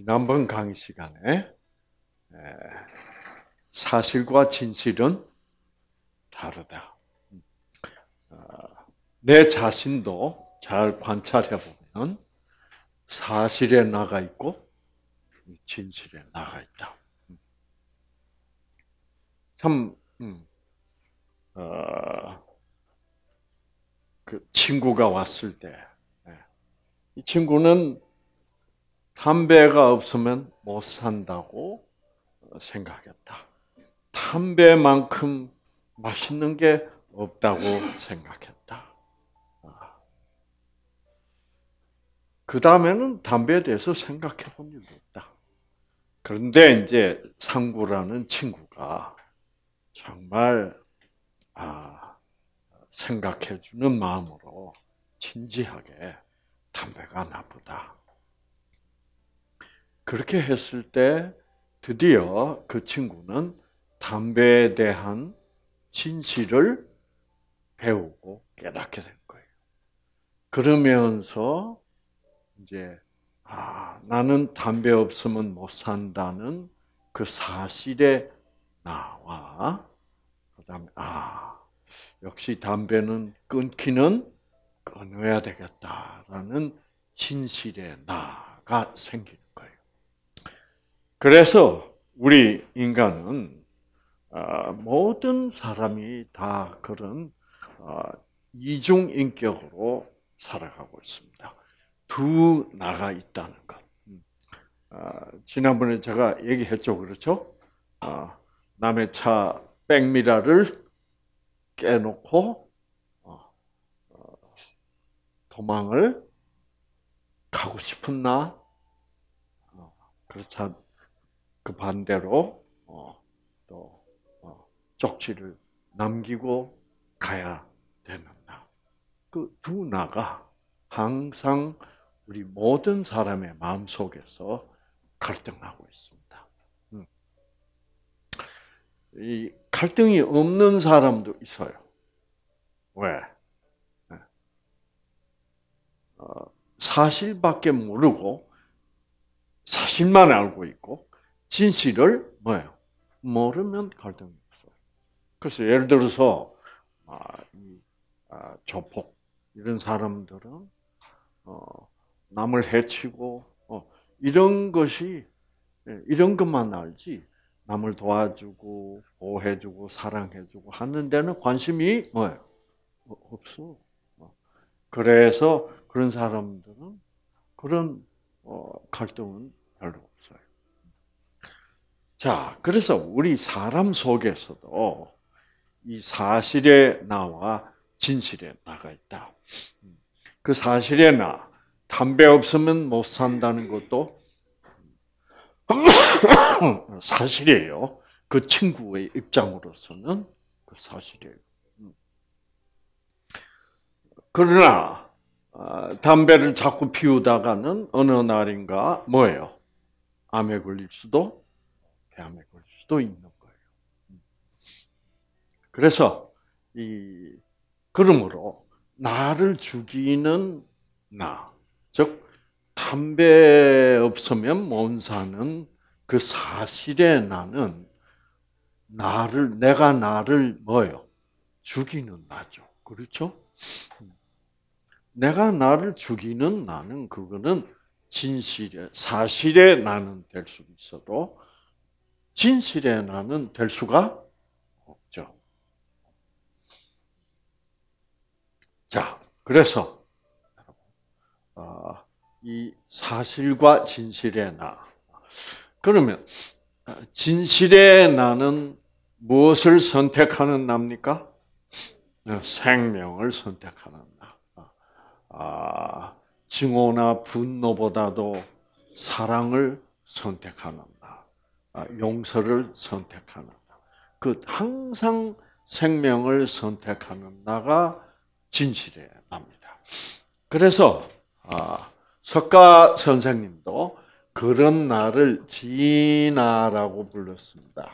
지난번 강의 시간에 사실과 진실은 다르다. 어, 내 자신도 잘 관찰해 보면 사실에 나가 있고 진실에 나가 있다. 참, 음, 어, 그 친구가 왔을 때, 예. 이 친구는 담배가 없으면 못 산다고 생각했다. 담배만큼 맛있는 게 없다고 생각했다. 아. 그 다음에는 담배에 대해서 생각해 본 일도 없다. 그런데 이제 상구라는 친구가 정말 아, 생각해 주는 마음으로 진지하게 담배가 나쁘다. 그렇게 했을 때 드디어 그 친구는 담배에 대한 진실을 배우고 깨닫게 된 거예요. 그러면서 이제 아, 나는 담배 없으면 못 산다는 그 사실에 나와 그다음에 아, 역시 담배는 끊기는 끊어야 되겠다라는 진실의 나가 생기는 그래서 우리 인간은 아, 모든 사람이 다 그런 아, 이중 인격으로 살아가고 있습니다. 두 나가 있다는 것. 음. 아, 지난번에 제가 얘기했죠, 그렇죠? 남의 차 백미라를 깨놓고 어, 어, 도망을 가고 싶은 나, 어, 그렇지 그 반대로 어, 또 어, 쪽지를 남기고 가야 되는 나. 그 두 나가 항상 우리 모든 사람의 마음 속에서 갈등하고 있습니다. 음. 이 갈등이 없는 사람도 있어요. 왜? 네. 어, 사실밖에 모르고 사실만 알고 있고 진실을 뭐예요? 모르면 갈등이 없어요. 그래서 예를 들어서 아, 이, 아, 조폭 이런 사람들은 어, 남을 해치고 어, 이런 것이 예, 이런 것만 알지 남을 도와주고 보호해주고 사랑해주고 하는 데는 관심이 뭐예요? 어, 없어. 어. 그래서 그런 사람들은 그런 어, 갈등은 별로 자, 그래서 우리 사람 속에서도 이 사실의 나와 진실의 나가 있다. 그 사실의 나, 담배 없으면 못 산다는 것도 사실이에요. 그 친구의 입장으로서는 그 사실이에요. 그러나 아, 담배를 자꾸 피우다가는 어느 날인가 뭐예요? 암에 걸릴 수도 폐암에 걸릴 수도 있는 거예요. 그래서 이 그러므로 나를 죽이는 나, 즉 담배 없으면 못 사는 그 사실의 나는 나를 내가 나를 뭐요? 죽이는 나죠. 그렇죠? 내가 나를 죽이는 나는 그거는 진실의 사실의 나는 될 수 있어도 진실의 나는 될 수가 없죠. 자, 그래서 어, 이 사실과 진실의 나. 그러면 어, 진실의 나는 무엇을 선택하는 나입니까? 어, 생명을 선택하는 나. 아, 증오나 분노보다도 사랑을 선택하는 아, 용서를 선택하는 그 항상 생명을 선택하는 나가 진실의 나입니다. 그래서 아, 석가 선생님도 그런 나를 진나라고 불렀습니다.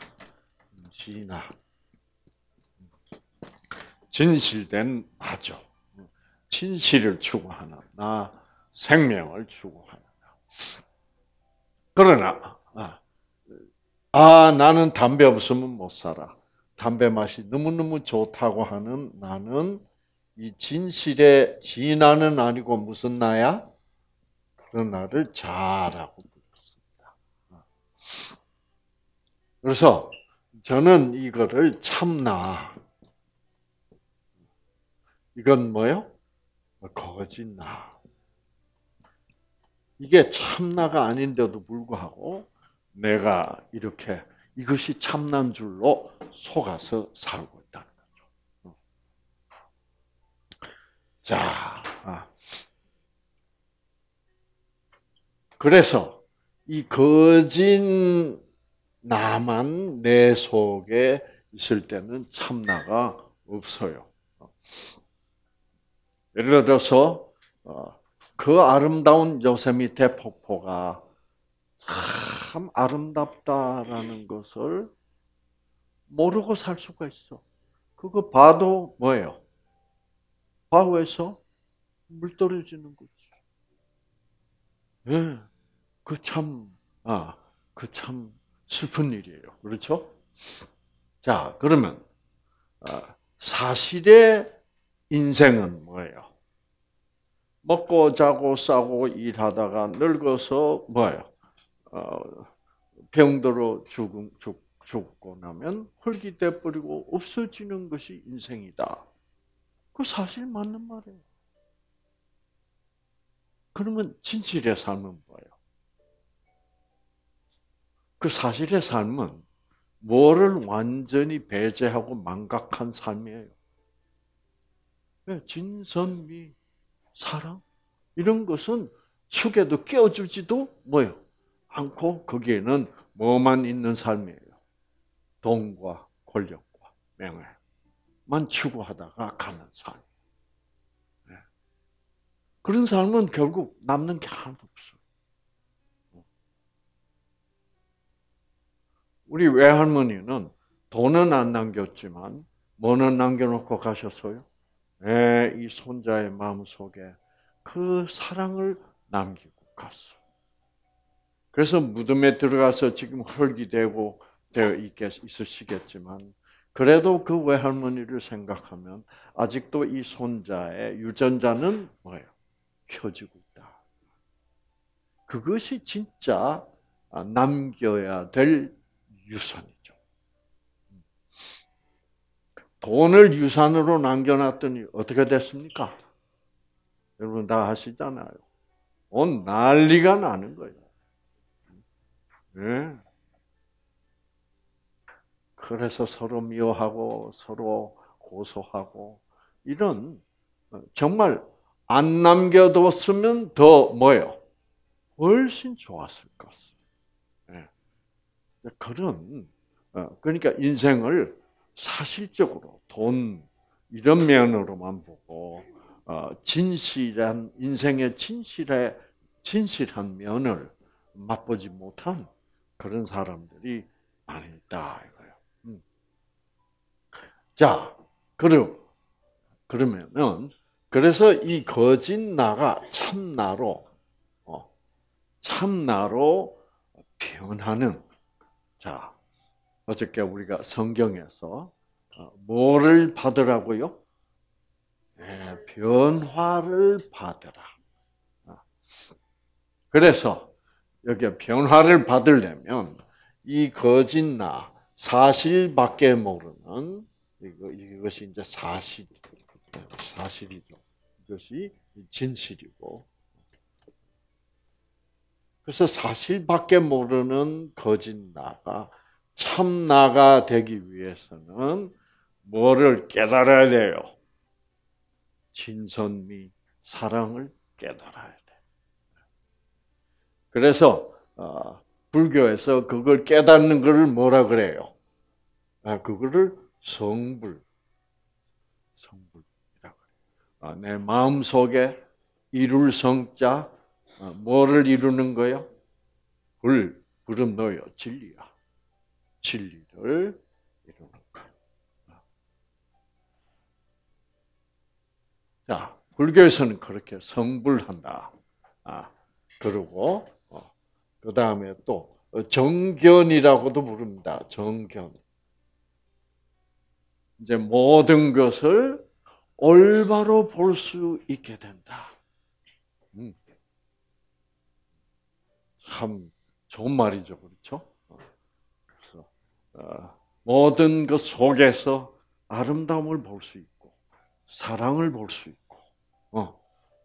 진나. 진실된 나죠. 진실을 추구하는 나, 생명을 추구하는 나. 그러나 아, 아 나는 담배 없으면 못 살아. 담배 맛이 너무너무 좋다고 하는 나는 이 진실의 진화는 아니고 무슨 나야? 그런 나를 자라고 불렀습니다. 그래서 저는 이거를 참나. 이건 뭐요? 거짓나. 이게 참나가 아닌데도 불구하고 내가 이렇게 이것이 참난 줄로 속아서 살고 있다는 거죠. 자, 아. 그래서 이 거짓 나만 내 속에 있을 때는 참나가 없어요. 예를 들어서 어, 그 아름다운 요세미테 폭포가 참 아름답다라는 것을 모르고 살 수가 있어. 그거 봐도 뭐예요? 바위에서 물 떨어지는 거지. 예, 그 참, 아, 그 참 슬픈 일이에요. 그렇죠? 자, 그러면, 아, 사실의 인생은 뭐예요? 먹고 자고 싸고 일하다가 늙어서 뭐예요? 어, 병들어 죽, 죽, 죽고 나면 흙이 돼버리고 없어지는 것이 인생이다. 그 사실 맞는 말이에요. 그러면 진실의 삶은 뭐예요? 그 사실의 삶은 뭐를 완전히 배제하고 망각한 삶이에요. 네, 진선미, 사랑 이런 것은 축에도 끼워주지도 뭐요 않고 거기에는 뭐만 있는 삶이에요. 돈과 권력과 명예만 추구하다가 가는 삶. 네. 그런 삶은 결국 남는 게 하나도 없어. 우리 외할머니는 돈은 안 남겼지만 뭐는 남겨놓고 가셨어요? 네, 이 손자의 마음 속에 그 사랑을 남기고 갔어. 그래서 무덤에 들어가서 지금 흙이 되고 되어 있겠, 있으시겠지만, 그래도 그 외할머니를 생각하면 아직도 이 손자의 유전자는 뭐예요? 켜지고 있다. 그것이 진짜 남겨야 될 유산이죠. 돈을 유산으로 남겨놨더니 어떻게 됐습니까? 여러분 다 아시잖아요. 온 난리가 나는 거예요. 네. 그래서 서로 미워하고 서로 고소하고 이런 정말 안 남겨뒀으면 더 뭐예요? 훨씬 좋았을 것같 네. 그런 어, 그러니까 인생을 사실적으로 돈 이런 면으로만 보고 어, 진실한 인생의 진실의 진실한 면을 맛보지 못한 그런 사람들이 많이 있다 이거예요. 음. 자, 그럼 그러면은 그래서 이 거짓 나가 참 나로 어, 참 나로 변하는 자 어저께 우리가 성경에서 어, 뭐를 받으라고요? 네, 변화를 받으라. 어. 그래서 여기 변화를 받으려면 이 거짓 나 사실밖에 모르는 이거 이것이 이제 사실 사실이죠. 이것이 진실이고. 그래서 사실밖에 모르는 거짓 나가 참 나가 되기 위해서는 뭐를 깨달아야 돼요? 진선미, 사랑을 깨달아야 돼. 그래서 어, 불교에서 그걸 깨닫는 것을 뭐라 그래요? 아, 그거를 성불, 성불이라고. 아, 내 마음 속에 이룰 성자, 어, 뭐를 이루는 거요? 불, 불은 너요, 진리야. 진리를 이루는 것. 자, 불교에서는 그렇게 성불한다. 아, 그리고 어, 그 다음에 또 정견이라고도 부릅니다. 정견. 이제 모든 것을 올바로 볼 수 있게 된다. 음. 참 좋은 말이죠, 그렇죠? 그래서 어, 모든 것 속에서 아름다움을 볼 수 있고 사랑을 볼 수 있고 어,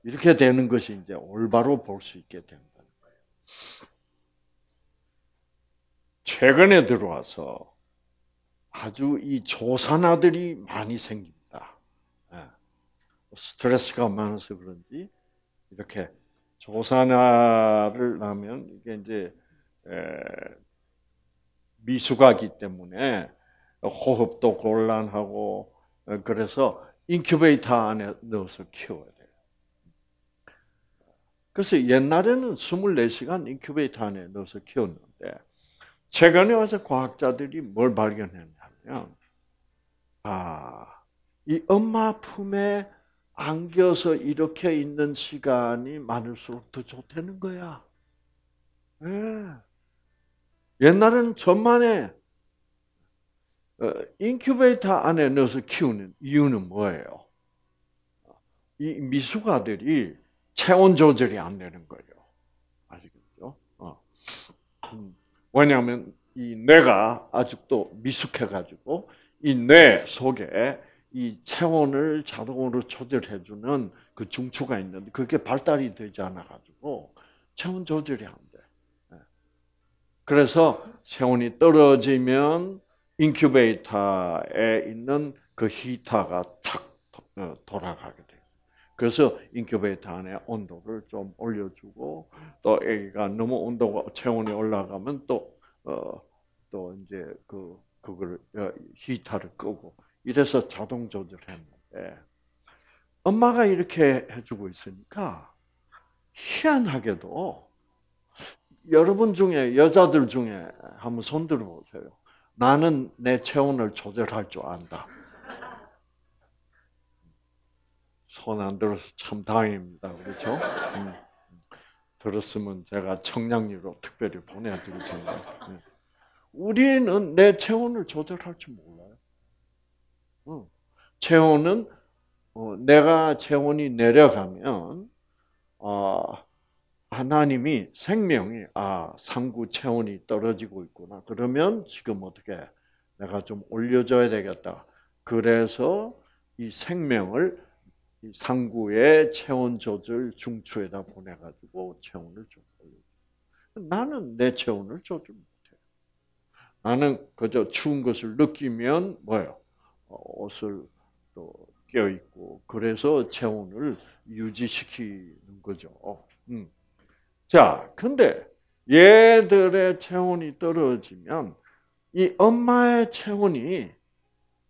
이렇게 되는 것이 이제 올바로 볼 수 있게 된다는 거예요. 최근에 들어와서 아주 이 조산아들이 많이 생깁니다. 예. 스트레스가 많아서 그런지 이렇게 조산아를 낳으면 이게 이제 미숙하기 때문에 호흡도 곤란하고 어, 그래서 인큐베이터 안에 넣어서 키워야 돼요. 그래서 옛날에는 24시간 인큐베이터 안에 넣어서 키웠는데 최근에 와서 과학자들이 뭘 발견했냐면 아, 이 엄마 품에 안겨서 이렇게 있는 시간이 많을수록 더 좋다는 거야. 네. 옛날에는 천만에 어, 인큐베이터 안에 넣어서 키우는 이유는 뭐예요? 이 미숙아들이 체온 조절이 안 되는 거예요. 아시겠죠? 어. 음. 왜냐하면 이 뇌가 아직도 미숙해가지고 이 뇌 속에 이 체온을 자동으로 조절해주는 그 중추가 있는데 그게 발달이 되지 않아가지고 체온 조절이 안 돼. 예. 그래서 체온이 떨어지면 인큐베이터에 있는 그 히터가 착 어, 돌아가게 돼요. 그래서 인큐베이터 안에 온도를 좀 올려주고 또 아기가 너무 온도가 체온이 올라가면 또 어, 또 이제 그 그걸 어, 히터를 끄고 이래서 자동 조절했는데 엄마가 이렇게 해주고 있으니까 희한하게도 여러분 중에 여자들 중에 한번 손 들어 보세요. 나는 내 체온을 조절할 줄 안다. 손 안 들어서 참 다행입니다. 그렇죠? 음. 들었으면 제가 청량리로 특별히 보내드릴 텐데. 음. 우리는 내 체온을 조절할 줄 몰라요. 음. 체온은 어, 내가 체온이 내려가면 어, 하나님이 생명이 아 상구 체온이 떨어지고 있구나. 그러면 지금 어떻게 내가 좀 올려줘야 되겠다. 그래서 이 생명을 이 상구의 체온 조절 중추에다 보내가지고 체온을 좀 올려. 나는 내 체온을 조절 못해. 나는 그저 추운 것을 느끼면 뭐요? 어, 옷을 또껴 있고 그래서 체온을 유지시키는 거죠. 음. 자, 근데 얘들의 체온이 떨어지면 이 엄마의 체온이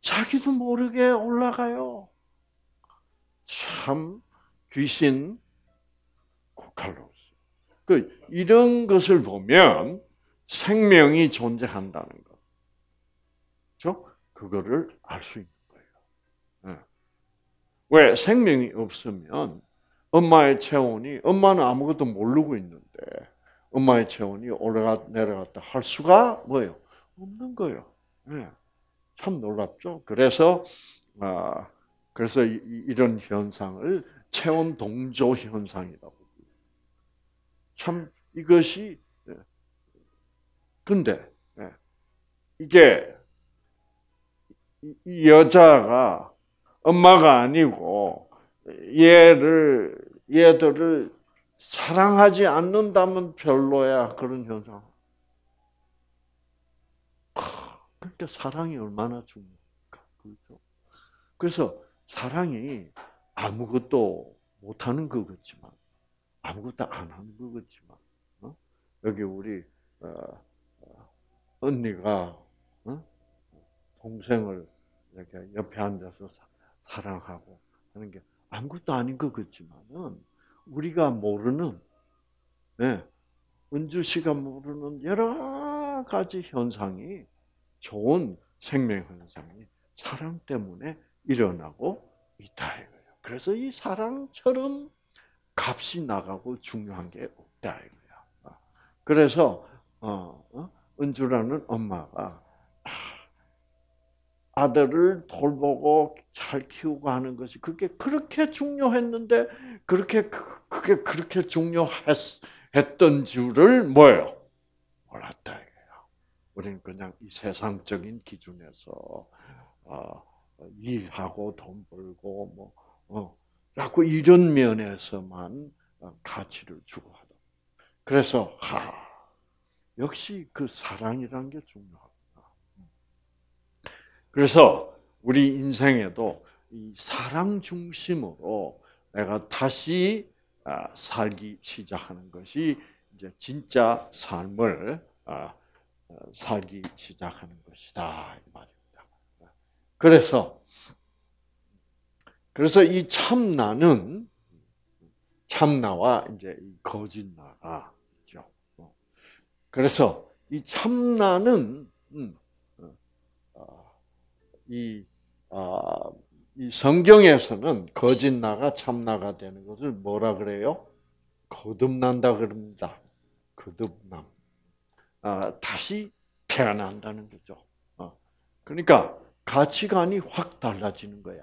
자기도 모르게 올라가요. 참 귀신 고칼로스. 그 이런 것을 보면 생명이 존재한다는 것. 그렇죠? 그거를 알 수 있는 거예요. 네. 왜 생명이 없으면 엄마의 체온이 엄마는 아무것도 모르고 있는데 엄마의 체온이 올라가 내려갔다 할 수가 뭐예요? 없는 거예요. 네. 참 놀랍죠. 그래서 아 그래서 이, 런 현상을 체온 동조 현상이라고. 참 이것이 네. 근데 네. 이게 이 여자가 엄마가 아니고 얘를 얘들을 사랑하지 않는다면 별로야 그런 현상. 그러니까 사랑이 얼마나 중요할까 그렇죠. 그래서 사랑이 아무것도 못하는 것 같지만 아무것도 안 하는 것 같지만 어? 여기 우리 어, 어, 언니가 어? 동생을 이렇게 옆에 앉아서 사, 랑하고 하는 게 아무것도 아닌 것 같지만은 우리가 모르는 네, 은주 씨가 모르는 여러 가지 현상이 좋은 생명 현상이 사랑 때문에 일어나고 있다. 그래서 이 사랑처럼 값이 나가고 중요한 게 없다 이거야. 그래서 어, 어? 은주라는 엄마가 아들을 돌보고 잘 키우고 하는 것이 그게 그렇게 중요했는데 그렇게 그, 그게 그렇게 중요했던 줄을 뭐예요? 몰랐다. 우리는 그냥 이 세상적인 기준에서 어, 일하고 돈 벌고 뭐 어, 자꾸 이런 면에서만 가치를 주고 하다. 그래서 하 역시 그 사랑이란 게 중요하구나. 그래서 우리 인생에도 이 사랑 중심으로 내가 다시 아, 살기 시작하는 것이 이제 진짜 삶을 아, 어, 살기 시작하는 것이다 이 말입니다. 그래서 그래서 이 참나는 참나와 이제 거짓나가 있죠. 그래서 이 참나는 음, 어, 이, 아, 이 성경에서는 거짓나가 참나가 되는 것을 뭐라 그래요? 거듭난다 그럽니다. 거듭남. 아, 다시 태어난다는 거죠. 어. 그러니까 가치관이 확 달라지는 거야.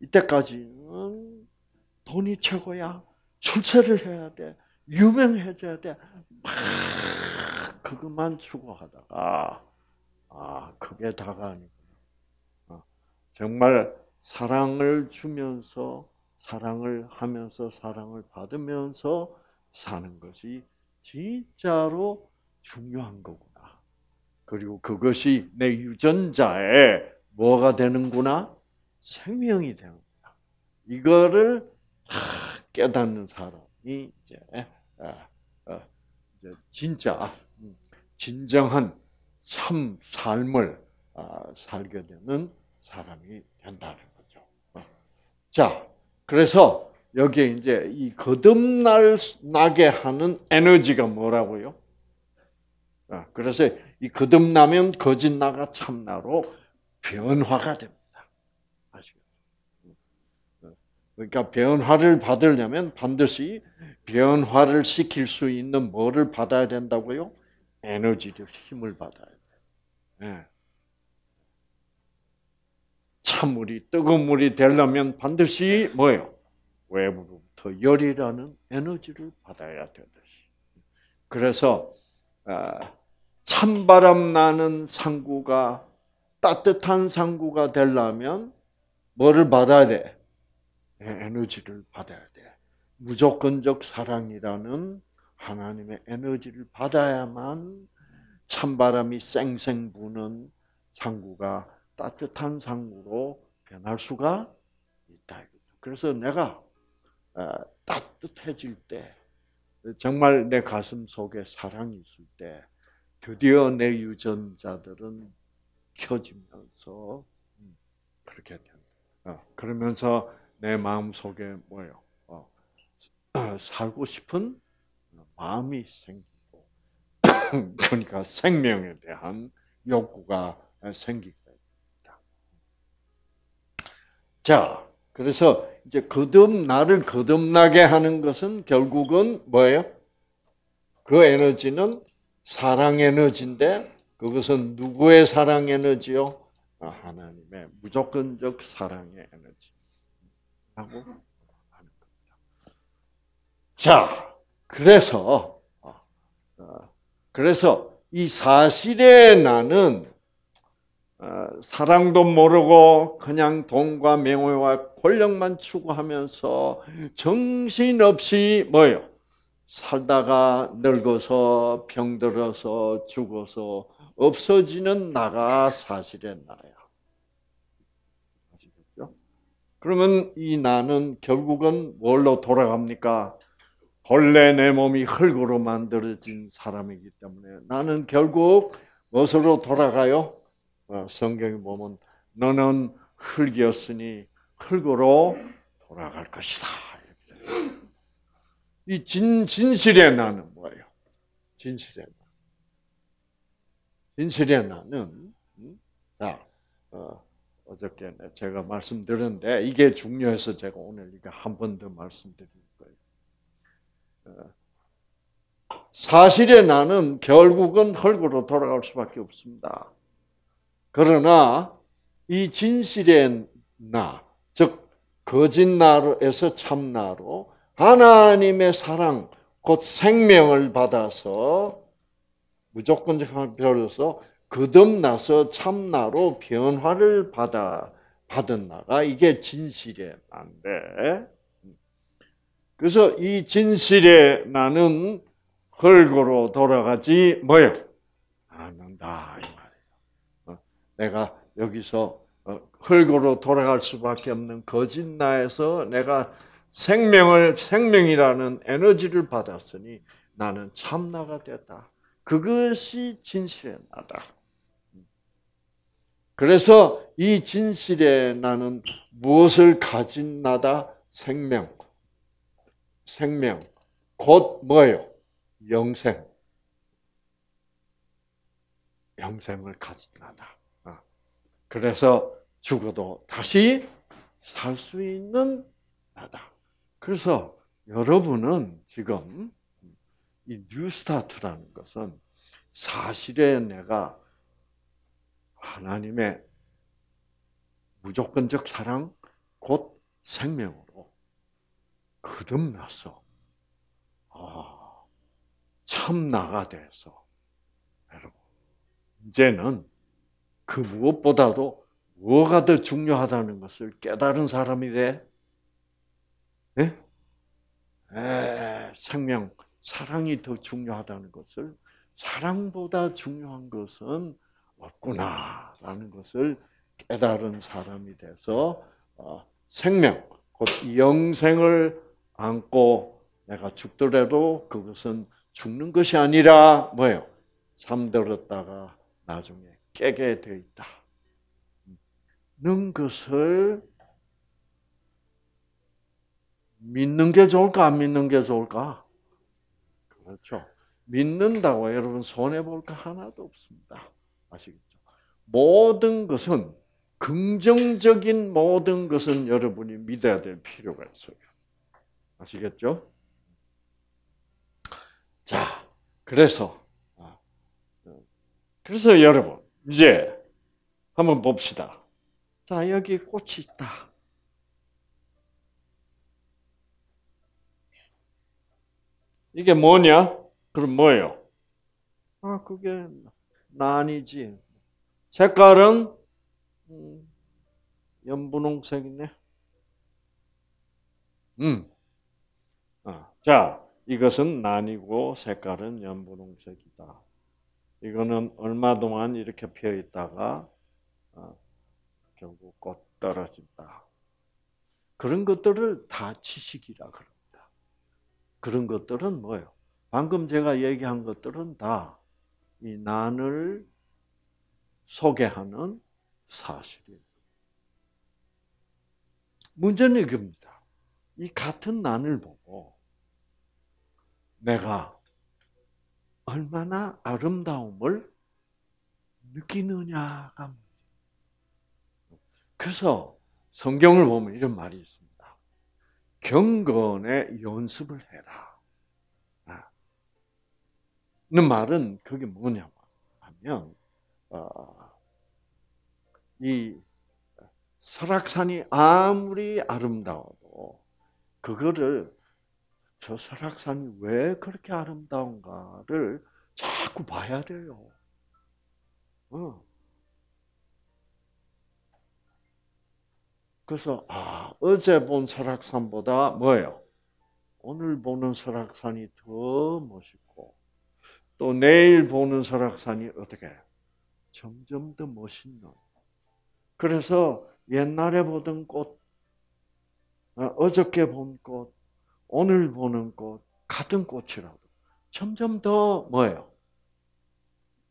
이때까지는 돈이 최고야. 출세를 해야 돼. 유명해져야 돼. 막 그것만 추구하다가 아 그게 다가 아니구나. 어. 정말 사랑을 주면서 사랑을 하면서 사랑을 받으면서 사는 것이 진짜로 중요한 거구나. 그리고 그것이 내 유전자에 뭐가 되는구나? 생명이 되는구나. 이거를 깨닫는 사람이 이제, 아, 아, 진짜 음, 진정한 참 삶을 아, 살게 되는 사람이 된다는 거죠. 어. 자, 그래서 여기에 이제 이 거듭날 나게 하는 에너지가 뭐라고요? 그래서 이 거듭나면 거짓나가 참나로 변화가 됩니다. 그러니까 변화를 받으려면 반드시 변화를 시킬 수 있는 뭐를 받아야 된다고요? 에너지를 힘을 받아야 돼. 네. 찬물이 뜨거운 물이 되려면 반드시 뭐예요? 외부로부터 열이라는 에너지를 받아야 되듯이. 그래서 아, 찬바람 나는 상구가 따뜻한 상구가 되려면 뭐를 받아야 돼? 에너지를 받아야 돼. 무조건적 사랑이라는 하나님의 에너지를 받아야만 찬바람이 쌩쌩 부는 상구가 따뜻한 상구로 변할 수가 있다. 그래서 내가 어, 따뜻해질 때, 정말 내 가슴 속에 사랑이 있을 때, 드디어 내 유전자들은 켜지면서 음, 그렇게 된다. 어, 그러면서 내 마음 속에 뭐요? 어, 살고 싶은 마음이 생기고, 그러니까 생명에 대한 욕구가 생기게 됩니다. 자, 그래서 이제 거듭 나를 거듭나게 하는 것은 결국은 뭐예요? 그 에너지는 사랑 에너지인데 그것은 누구의 사랑 에너지요? 아, 하나님의 무조건적 사랑의 에너지. 하고 하는 겁니다. 자, 그래서 어, 어, 그래서 이 사실의 나는 어, 사랑도 모르고 그냥 돈과 명예와 권력만 추구하면서 정신없이 뭐요? 살다가 늙어서 병들어서 죽어서 없어지는 나가 사실의 나야. 그러면 이 나는 결국은 뭘로 돌아갑니까? 본래 내 몸이 흙으로 만들어진 사람이기 때문에 나는 결국 무엇으로 돌아가요? 어, 성경에 보면 너는 흙이었으니 흙으로 돌아갈 것이다. 이 진, 진실의 나는 뭐예요? 진실의 나. 진실의 나는, 음? 자, 어, 어저께 제가 말씀드렸는데 이게 중요해서 제가 오늘 이거 한 번 더 말씀드릴 거예요. 어, 사실의 나는 결국은 흙으로 돌아갈 수밖에 없습니다. 그러나 이 진실의 나, 즉 거짓 나로에서 참 나로 하나님의 사랑, 곧 생명을 받아서 무조건적인 별로서 거듭나서 참나로 변화를 받아 받은 나가 이게 진실의 나인데. 그래서 이 진실의 나는 흙으로 돌아가지 뭐요? 않는다 이 말이에요. 어, 내가 여기서 어, 흙으로 돌아갈 수밖에 없는 거짓 나에서 내가 생명을 생명이라는 에너지를 받았으니 나는 참나가 됐다. 그것이 진실의 나다. 그래서 이 진실의 나는 무엇을 가진 나다? 생명. 생명. 곧 뭐예요? 영생. 영생을 가진 나다. 어. 그래서 죽어도 다시 살 수 있는 나다. 그래서 여러분은 지금 이 뉴스타트라는 것은 사실에 내가 하나님의 무조건적 사랑 곧 생명으로 거듭나서 아, 참 나가 돼서 여러분 이제는 그 무엇보다도 뭐가 더 중요하다는 것을 깨달은 사람이 돼. 네? 에, 생명, 사랑이 더 중요하다는 것을 사랑보다 중요한 것은 없구나라는 것을 깨달은 사람이 돼서 어, 생명, 곧 영생을 안고 내가 죽더라도 그것은 죽는 것이 아니라 뭐예요? 잠들었다가 나중에 깨게 돼 있다. 는 것을 믿는 게 좋을까 안 믿는 게 좋을까? 그렇죠. 믿는다고 여러분 손해 볼 거 하나도 없습니다. 아시겠죠? 모든 것은 긍정적인 모든 것은 여러분이 믿어야 될 필요가 있어요. 아시겠죠? 자, 그래서 아, 그래서 여러분 이제 한번 봅시다. 자, 여기 꽃이 있다. 이게 뭐냐? 그럼 뭐예요? 아, 그게 난이지. 색깔은 음, 연분홍색이네. 음. 아, 자, 이것은 난이고 색깔은 연분홍색이다. 이거는 얼마 동안 이렇게 피어 있다가 어, 결국 꽃 떨어진다. 그런 것들을 다 지식이라 그럽니다. 그런 것들은 뭐예요? 방금 제가 얘기한 것들은 다 이 난을 소개하는 사실이에요. 문제는 이겁니다. 이 같은 난을 보고 내가 얼마나 아름다움을 느끼느냐가 문제. 그래서 성경을 보면 이런 말이 있습니다. 경건의 연습을 해라. 는 말은 그게 뭐냐 하면 어, 이 설악산이 아무리 아름다워도 그거를 저 설악산이 왜 그렇게 아름다운가를 자꾸 봐야 돼요. 어. 그래서 아 어제 본 설악산보다 뭐예요? 오늘 보는 설악산이 더 멋있고 또 내일 보는 설악산이 어떻게 점점 더 멋있는. 그래서 옛날에 보던 꽃, 어, 어저께 본 꽃, 오늘 보는 꽃, 같은 꽃이라도 점점 더 뭐예요?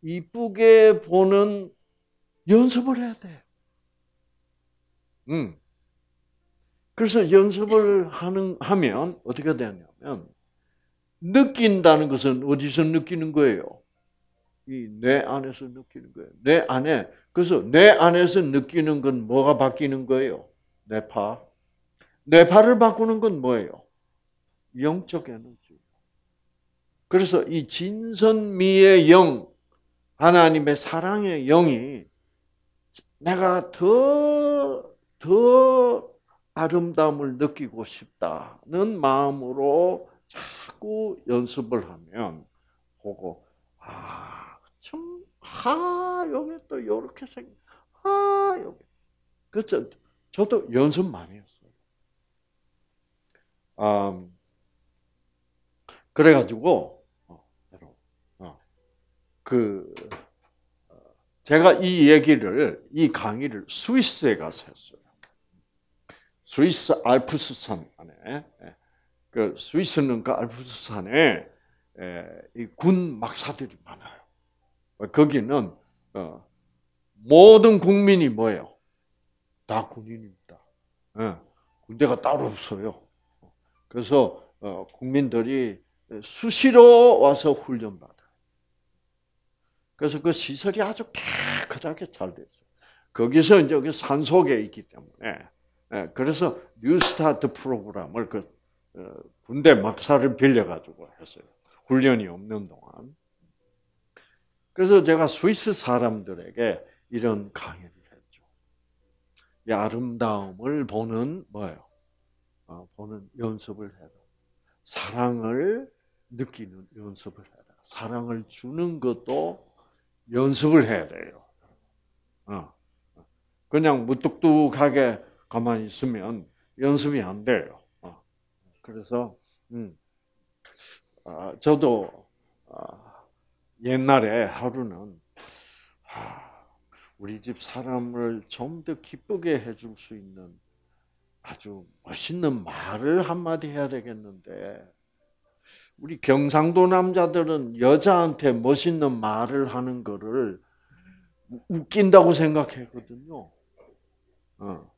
이쁘게 보는 연습을 해야 돼. 음. 그래서 연습을 하는 하면 어떻게 되냐면 느낀다는 것은 어디서 느끼는 거예요? 이 뇌 안에서 느끼는 거예요. 뇌 안에 그래서 뇌 안에서 느끼는 건 뭐가 바뀌는 거예요? 뇌파. 뇌파를 바꾸는 건 뭐예요? 영적 에너지. 그래서 이 진선미의 영, 하나님의 사랑의 영이 내가 더, 더 아름다움을 느끼고 싶다는 마음으로 자꾸 연습을 하면 보고, 아, 참, 하, 여기 또 이렇게 생, 아, 여기. 그렇죠. 저도 연습 많이 했어요. 음, 그래가지고, 어, 어, 그, 제가 이 얘기를, 이 강의를 스위스에 가서 했어요. 스위스 알프스산 안에, 예. 그 스위스는 그 알프스산에 군 막사들이 많아요. 거기는 어, 모든 국민이 뭐예요? 다 군인입니다. 예. 군대가 따로 없어요. 그래서 어, 국민들이 수시로 와서 훈련받아요. 그래서 그 시설이 아주 깨끗하게 잘돼 있어요. 거기서 이제 여기 산 속에 있기 때문에 예, 그래서 뉴스타트 프로그램을 그 어, 군대 막사를 빌려가지고 했어요. 훈련이 없는 동안. 그래서 제가 스위스 사람들에게 이런 강의를 했죠. 이 아름다움을 보는 뭐예요? 어, 보는 연습을 해라. 사랑을 느끼는 연습을 해라. 사랑을 주는 것도 연습을 해야 돼요. 어. 그냥 무뚝뚝하게 가만히 있으면 연습이 안 돼요. 어. 그래서 음, 아, 저도 아, 옛날에 하루는 아, 우리 집 사람을 좀 더 기쁘게 해줄 수 있는 아주 멋있는 말을 한마디 해야 되겠는데 우리 경상도 남자들은 여자한테 멋있는 말을 하는 거를 웃긴다고 생각했거든요. 어.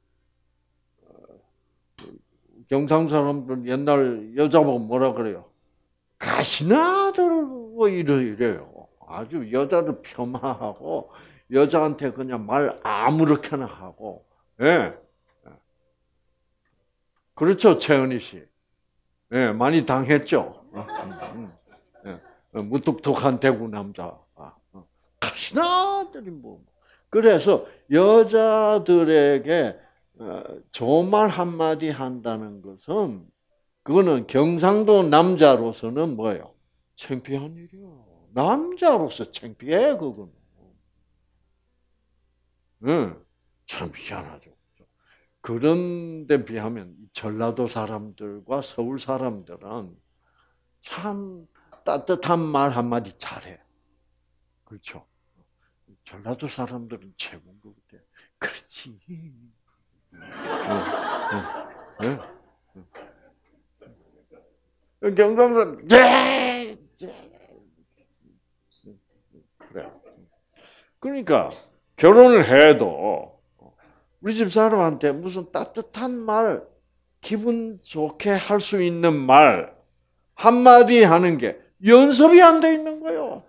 경상 사람들 옛날 여자 보고 뭐라 그래요? 가시나들 뭐 이래 이래요. 아주 여자를 폄하하고 여자한테 그냥 말 아무렇게나 하고, 예. 그렇죠, 최은희 씨. 예, 많이 당했죠. 예. 어, 무뚝뚝한 대구 남자. 아, 어. 가시나들이 뭐. 그래서 여자들에게 좋은 말 한마디 한다는 것은 그거는 경상도 남자로서는 뭐예요? 창피한 일이요. 남자로서 창피해 그거는. 응, 참 희한하죠. 그런데 비하면 전라도 사람들과 서울 사람들은 참 따뜻한 말 한마디 잘해. 그렇죠. 전라도 사람들은 최고인 것 같아. 그렇지. 경상도 네, 그래. 그러니까 결혼을 해도 우리 집 사람한테 무슨 따뜻한 말, 기분 좋게 할 수 있는 말 한마디 하는 게 연습이 안 돼 있는 거예요.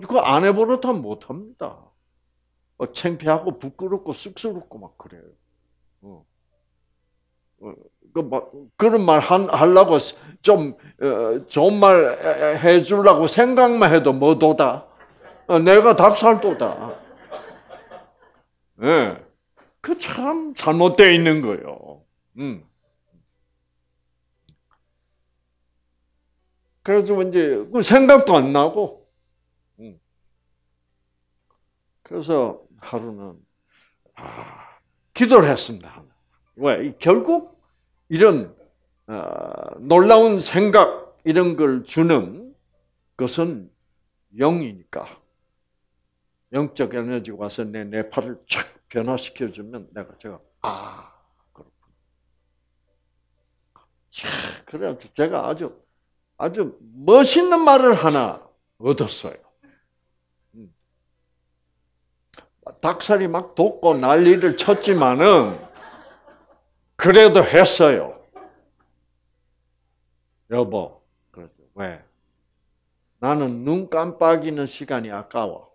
그거 안 해버릇하면 못합니다. 어, 창피하고 부끄럽고 쑥스럽고 막 그래요. 어. 어, 그막 그런 말 하려고 좀 어, 좋은 말 해주려고 생각만 해도 뭐도다. 어, 내가 닭살도다. 예. 네. 그참 잘못되어 있는 거예요. 음. 그래서 이제 그 생각도 안 나고, 음. 그래서 하루는 아, 기도를 했습니다. 왜? 결국 이런 어, 놀라운 생각 이런 걸 주는 것은 영이니까 영적 에너지가 와서 내 뇌파를 쫙 변화시켜 주면 내가 제가 아 그렇구나. 그래 제가 아주 아주 멋있는 말을 하나 얻었어요. 닭살이 막 돋고 난리를 쳤지만은 그래도 했어요. 여보, 그랬죠. 왜? 나는 눈 깜빡이는 시간이 아까워.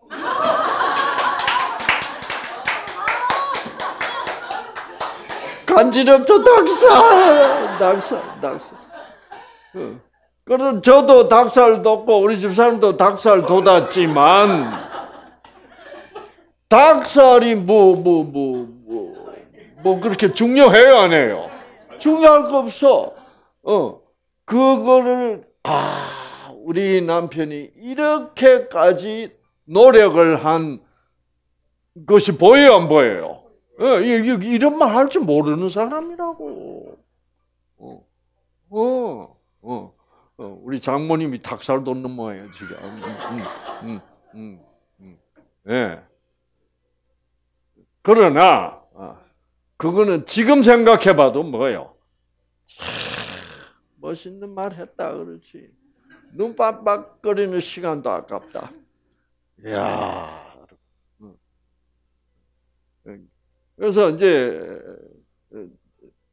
간지럽죠, 닭살, 닭살, 닭살. 그럼 저도 닭살 돋고 우리 집 사람도 닭살 돋았지만 닭살이 뭐 뭐 뭐 뭐 뭐 그렇게 중요해요 안 해요? 중요할 거 없어. 어 그거를 아 우리 남편이 이렇게까지 노력을 한 것이 보여요 안 보여요? 어, 이런 말 할 줄 모르는 사람이라고. 어, 어, 어. 어, 우리 장모님이 닭살 돋는 모양이에요, 지금. 음, 음, 음, 음, 네. 그러나, 어, 그거는 지금 생각해봐도 뭐예요? 멋있는 말 했다, 그렇지. 눈 빡빡거리는 시간도 아깝다. 이야. 그래서 이제,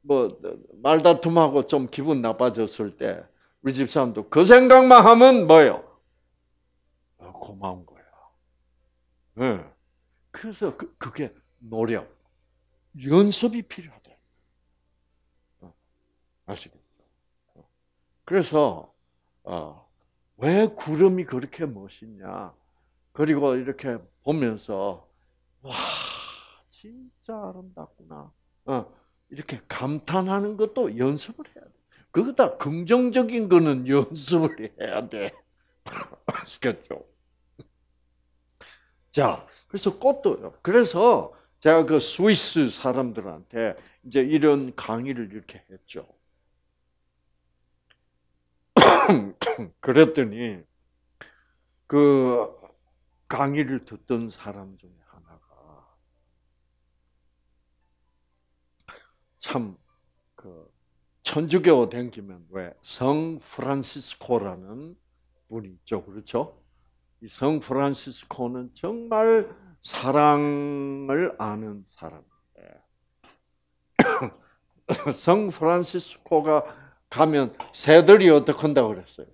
뭐, 말다툼하고 좀 기분 나빠졌을 때, 우리 집 사람도 그 생각만 하면 뭐예요? 어, 고마운 거야. 네. 그래서 그, 그게 노력, 연습이 필요하다. 어, 아시겠죠? 그래서 어, 왜 구름이 그렇게 멋있냐? 그리고 이렇게 보면서 와 진짜 아름답구나. 어, 이렇게 감탄하는 것도 연습을 해야 돼. 그거다 긍정적인 거는 연습을 해야 돼. 아시겠죠? 자, 그래서 꽃도요. 그래서 제가 그 스위스 사람들한테 이제 이런 강의를 이렇게 했죠. 그랬더니 그 강의를 듣던 사람 중에 하나가 참 그 천주교 댕기면 왜 성 프란시스코라는 분이 있죠, 그렇죠? 이 성 프란시스코는 정말 사랑을 아는 사람인데 성 프란시스코가 가면 새들이 어떻게 한다고 그랬어요?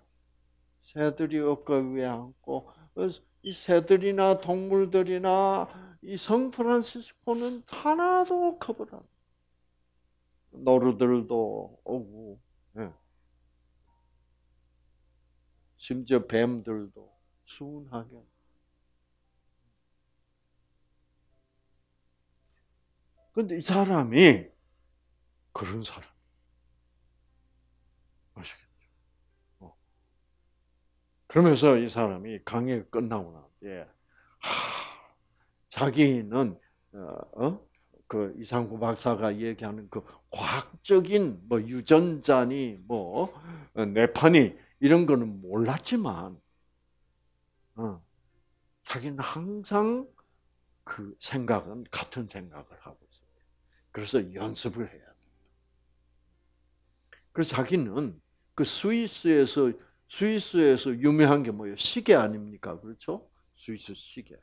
새들이 어깨 위에 앉고 이 새들이나 동물들이나 이 성 프란시스코는 하나도 겁을 안 노루들도 오고, 예. 심지어 뱀들도 순하게. 근데 이 사람이 그런 사람. 아시겠죠? 어. 그러면서 이 사람이 강의가 끝나고 나는데, 하, 자기는, 어, 어? 그 이상구 박사가 얘기하는 그 과학적인 뭐 유전자니 뭐 어, 내판이 이런 거는 몰랐지만 어, 자기는 항상 그 생각은 같은 생각을 하고. 그래서 연습을 해야 돼. 그래서 자기는 그 스위스에서 스위스에서 유명한 게 뭐예요? 시계 아닙니까? 그렇죠? 스위스 시계.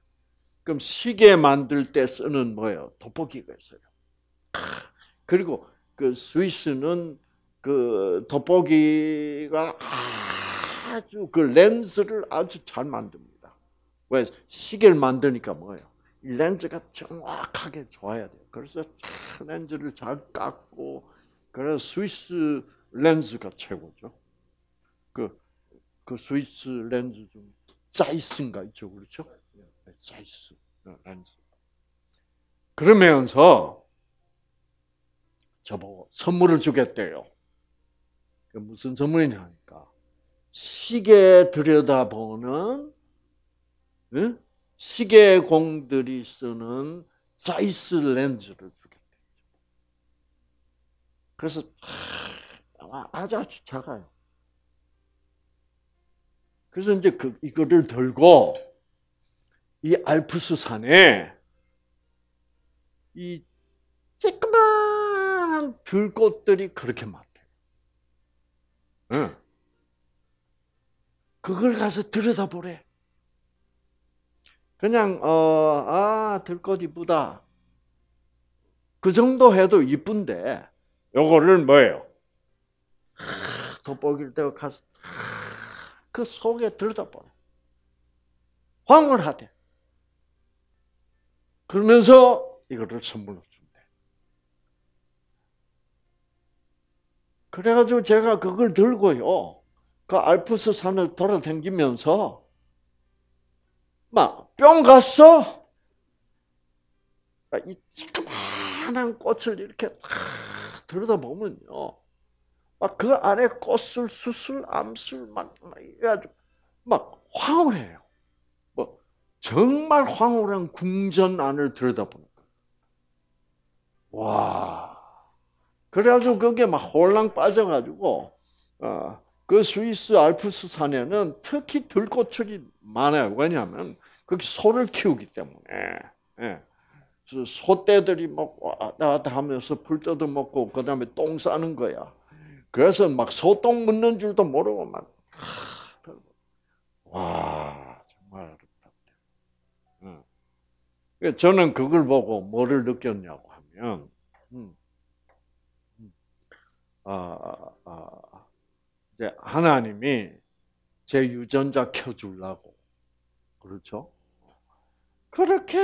그럼 시계 만들 때 쓰는 뭐예요? 돋보기가 있어요. 그리고 그 스위스는 그 돋보기가 아주 그 렌즈를 아주 잘 만듭니다. 왜 시계를 만드니까 뭐예요? 이 렌즈가 정확하게 좋아야 돼요. 그래서 렌즈를 잘 깎고 그래서 스위스 렌즈가 최고죠. 그, 그 스위스 렌즈 중 자이슨가 있죠, 그렇죠? 사이스 란지. 그러면서 저보고 선물을 주겠대요. 무슨 선물이냐니까 시계 들여다보는 응? 시계공들이 쓰는 사이스 렌즈를 주겠대요. 그래서 아주 아주 작아요. 그래서 이제 그 이거를 들고 이 알프스 산에 이 쬐끄만한 들꽃들이 그렇게 많대요. 응. 그걸 가서 들여다보래. 그냥 어, 아 들꽃 이쁘다. 그 정도 해도 이쁜데 요거를 뭐예요? 돋보기를 떼고 가서 그 속에 들여다보래. 황홀 하대. 그러면서 이거를 선물로 준대. 그래가지고 제가 그걸 들고요. 그 알프스 산을 돌아다니면서 막 뿅 갔어. 이 조그만한 꽃을 이렇게 들여다보면요. 막 그 안에 꽃술, 수술, 암술, 막, 해가지고 막 황홀해요. 뭐, 정말 황홀한 궁전 안을 들여다보는 거예요. 와. 그래가지고 거기에 막 홀랑 빠져가지고, 어, 그 스위스 알프스 산에는 특히 들꽃들이 많아요. 왜냐하면 거기 소를 키우기 때문에. 예. 소떼들이 막 왔다 갔다 하면서 풀 뜯어 먹고 그 다음에 똥 싸는 거야. 그래서 막 소똥 묻는 줄도 모르고 막, 와, 정말 아름답다. 응. 저는 그걸 보고 뭐를 느꼈냐고 하면, 음, 음, 아, 아, 이제 하나님이 제 유전자 켜주려고, 그렇죠? 그렇게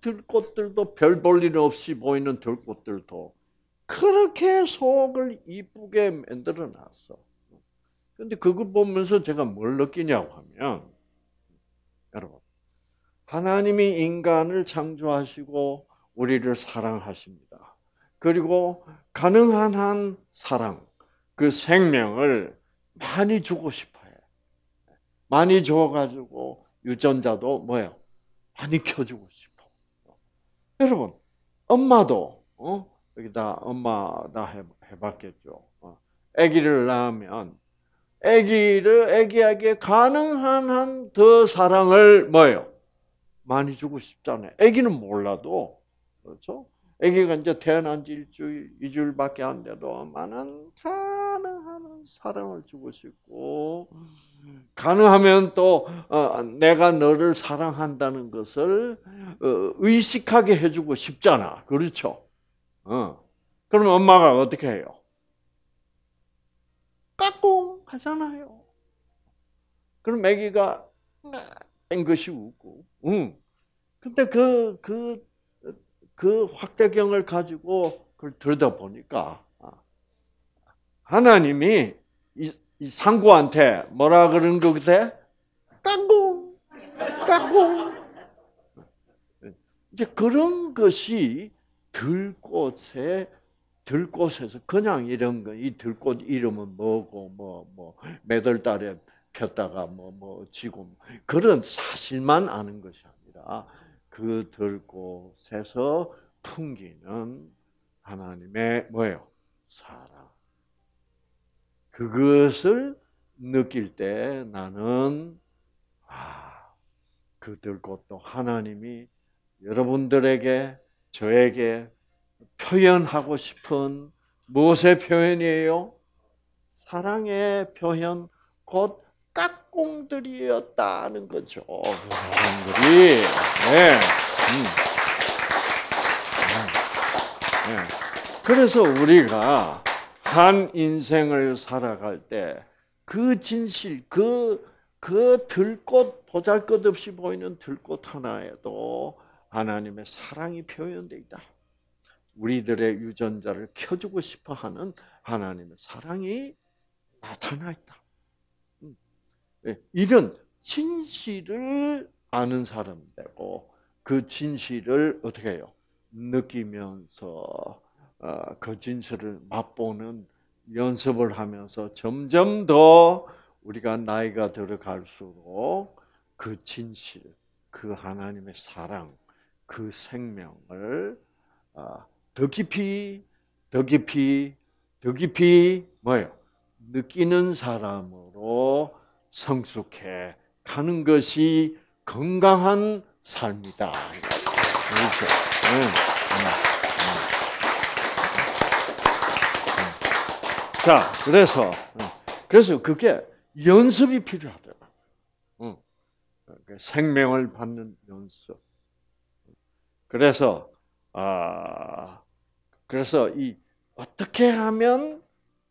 들꽃들도 별 볼 일 없이 보이는 들꽃들도 그렇게 속을 이쁘게 만들어 놨어. 근데 그걸 보면서 제가 뭘 느끼냐고 하면, 여러분, 하나님이 인간을 창조하시고 우리를 사랑하십니다. 그리고 가능한 한 사랑, 그 생명을 많이 주고 싶어요. 많이 줘가지고 유전자도 뭐예요? 많이 켜주고 싶어. 여러분, 엄마도 어? 여기다 엄마 다 해, 해봤겠죠. 어. 아기를 낳으면 아기를 아기에게 가능한 한 더 사랑을 뭐예요? 많이 주고 싶잖아요. 아기는 몰라도 그렇죠? 아기가 이제 태어난 지 일주일, 이주일밖에 안 돼도 많은 가능한 사랑을 주고 싶고 가능하면 또 어, 내가 너를 사랑한다는 것을 어, 의식하게 해주고 싶잖아. 그렇죠? 어. 그러면 엄마가 어떻게 해요? 까꿍 하잖아요. 그럼 아기가 앵긋이 웃고, 응. 근데 그, 그, 그 확대경을 가지고 그걸 들여다보니까, 아, 하나님이 이, 이 상구한테 뭐라 그런 거같 까꿍, 까꿍. 이제 그런 것이 들꽃에 들꽃에서 그냥 이런 거, 이 들꽃 이름은 뭐고, 뭐, 뭐, 매달 달에 폈다가 뭐, 뭐, 지고, 그런 사실만 아는 것이 아니라 그 들꽃에서 풍기는 하나님의 뭐예요? 사랑. 그것을 느낄 때 나는, 아, 그 들꽃도 하나님이 여러분들에게 저에게 표현하고 싶은 무엇의 표현이에요? 사랑의 표현, 곧 깍공들이었다는 거죠. 그 사람들이. 네. 음. 네. 네. 그래서 우리가 한 인생을 살아갈 때 그 진실, 그, 그 들꽃, 보잘 것 없이 보이는 들꽃 하나에도 하나님의 사랑이 표현되어 있다. 우리들의 유전자를 켜주고 싶어 하는 하나님의 사랑이 나타나 있다. 음. 예, 이런 진실을 아는 사람 되고 그 진실을 어떻게 해요? 느끼면서 어, 그 진실을 맛보는 연습을 하면서 점점 더 우리가 나이가 들어갈수록 그 진실, 그 하나님의 사랑, 그 생명을 아, 더 깊이, 더 깊이, 더 깊이 뭐예요? 느끼는 사람으로 성숙해 가는 것이 건강한 삶이다. 그렇죠. 네. 자, 그래서 그래서 그게 연습이 필요하더라. 생명을 받는 연습. 그래서 아 그래서 이 어떻게 하면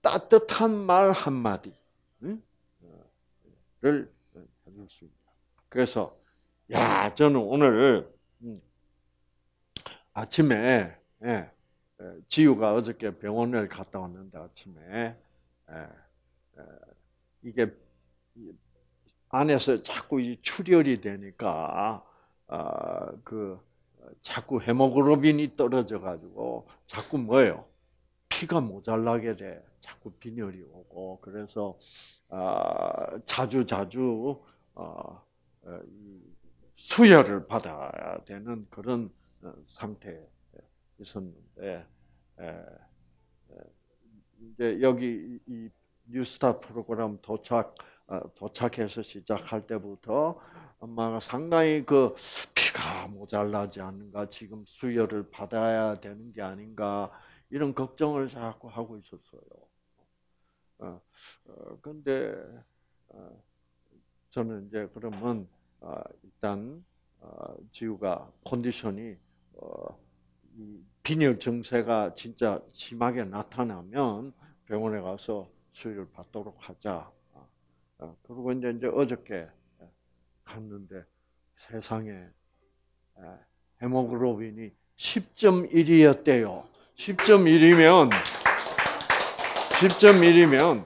따뜻한 말 한마디를 해줄 수 있냐. 그래서 야 저는 오늘 음, 아침에 예, 지우가 어저께 병원을 갔다 왔는데 아침에 이게 안에서 자꾸 이 출혈이 되니까 아, 그 자꾸 헤모글로빈이 떨어져 가지고 자꾸 뭐예요? 피가 모자라게 돼. 자꾸 빈혈이 오고 그래서 아, 자주 자주 어, 어 수혈을 받아야 되는 그런 어, 상태에 있었는데 이제 여기 이 뉴스타 프로그램 도착 어, 도착해서 시작할 때부터 엄마가 상당히 그 피가 모자라지 않는가 지금 수혈을 받아야 되는 게 아닌가 이런 걱정을 자꾸 하고 있었어요. 어, 어, 근데 어, 저는 이제 그러면 어, 일단 어, 지우가 컨디션이 어, 빈혈 증세가 진짜 심하게 나타나면 병원에 가서 수혈을 받도록 하자. 어, 그리고 이제 이제 어저께 갔는데 세상에 헤모글로빈이 10.1이었대요. 10.1이면 10.1이면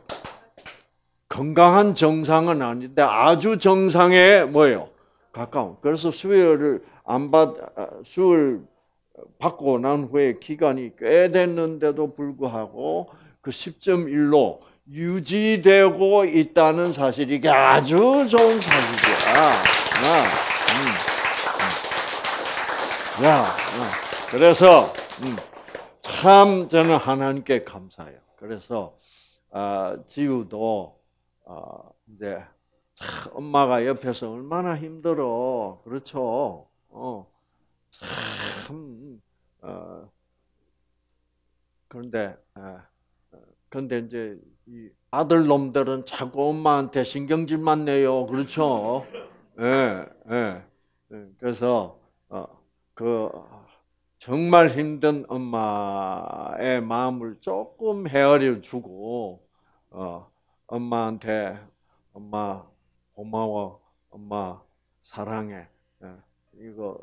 건강한 정상은 아닌데 아주 정상에 뭐예요? 가까운. 그래서 수혈을 안 받, 아, 수혈 받고 난 후에 기간이 꽤 됐는데도 불구하고 그 10.1로 유지되고 있다는 사실이 아주 좋은 사실이야. 아, 음, 음. 야, 어. 그래서 음, 참 저는 하나님께 감사해요. 그래서 아, 지우도 아, 이제 엄마가 옆에서 얼마나 힘들어, 그렇죠? 어, 참 어, 그런데 아, 그런데 이제 이 아들 놈들은 자꾸 엄마한테 신경질만 내요. 그렇죠? 예, 예. 예. 그래서 어, 그 정말 힘든 엄마의 마음을 조금 헤아려 주고 어, 엄마한테 엄마 고마워, 엄마 사랑해. 예. 이거